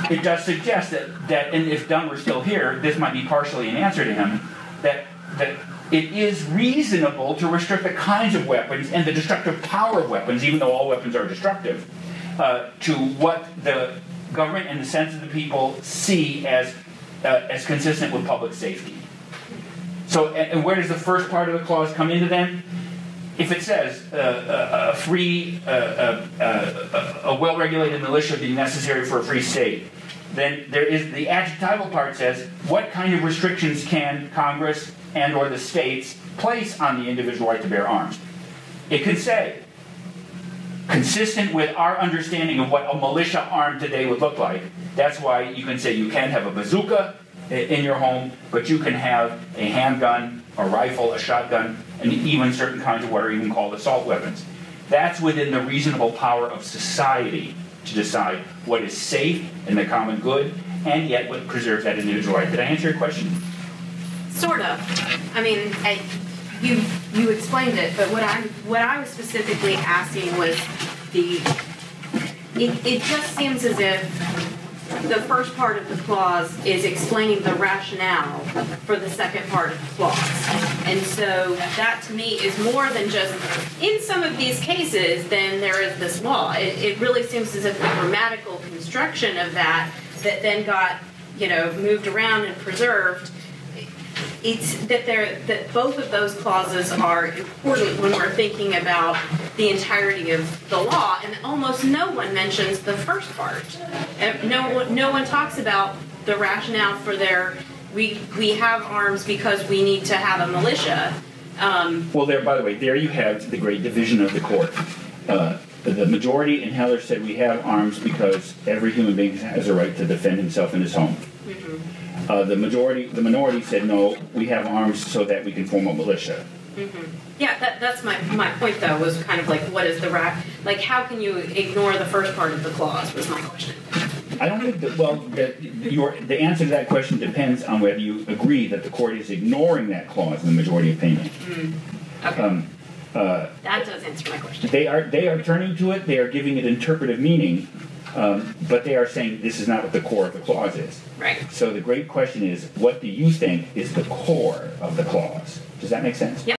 it does suggest that, that and if Dunn were still here, this might be partially an answer to him, that that it is reasonable to restrict the kinds of weapons and the destructive power of weapons, even though all weapons are destructive, uh, to what the government and the sense of the people see as uh, as consistent with public safety. So, and, and where does the first part of the clause come into then? If it says uh, a, a free, uh, uh, uh, a well-regulated militia being necessary for a free state, then there is the adjectival part says what kind of restrictions can Congress and or the states place on the individual right to bear arms. It could say consistent with our understanding of what a militia arm today would look like. That's why you can say you can have a bazooka in your home, but you can have a handgun, a rifle, a shotgun, and even certain kinds of what are even called assault weapons. That's within the reasonable power of society to decide what is safe and the common good, and yet what preserves that individual right. Did I answer your question? Sort of. I mean, I, you you explained it, but what I what I was specifically asking was the. It, it just seems as if the first part of the clause is explaining the rationale for the second part of the clause, and so that to me is more than just in some of these cases. Then there is this law. It, it really seems as if the grammatical construction of that that then got you know moved around and preserved it's that there that both of those clauses are important when we're thinking about the entirety of the law, and almost no one mentions the first part. No one, no one talks about the rationale for their. We we have arms because we need to have a militia. Um, Well, there, by the way, there you have the great division of the court. Uh, the majority in Heller said we have arms because every human being has a right to defend himself in his home. Uh, the majority, the minority said no, we have arms so that we can form a militia. Yeah, that, that's my, my point though, was kind of like, what is the ra, like, how can you ignore the first part of the clause, was my question. I don't think that, well, that your, the answer to that question depends on whether you agree that the court is ignoring that clause in the majority opinion. Okay, Um, uh, that does answer my question. They are, they are turning to it, they are giving it interpretive meaning, um, but they are saying this is not what the core of the clause is. Right. So the great question is, what do you think is the core of the clause? Does that make sense? Yep.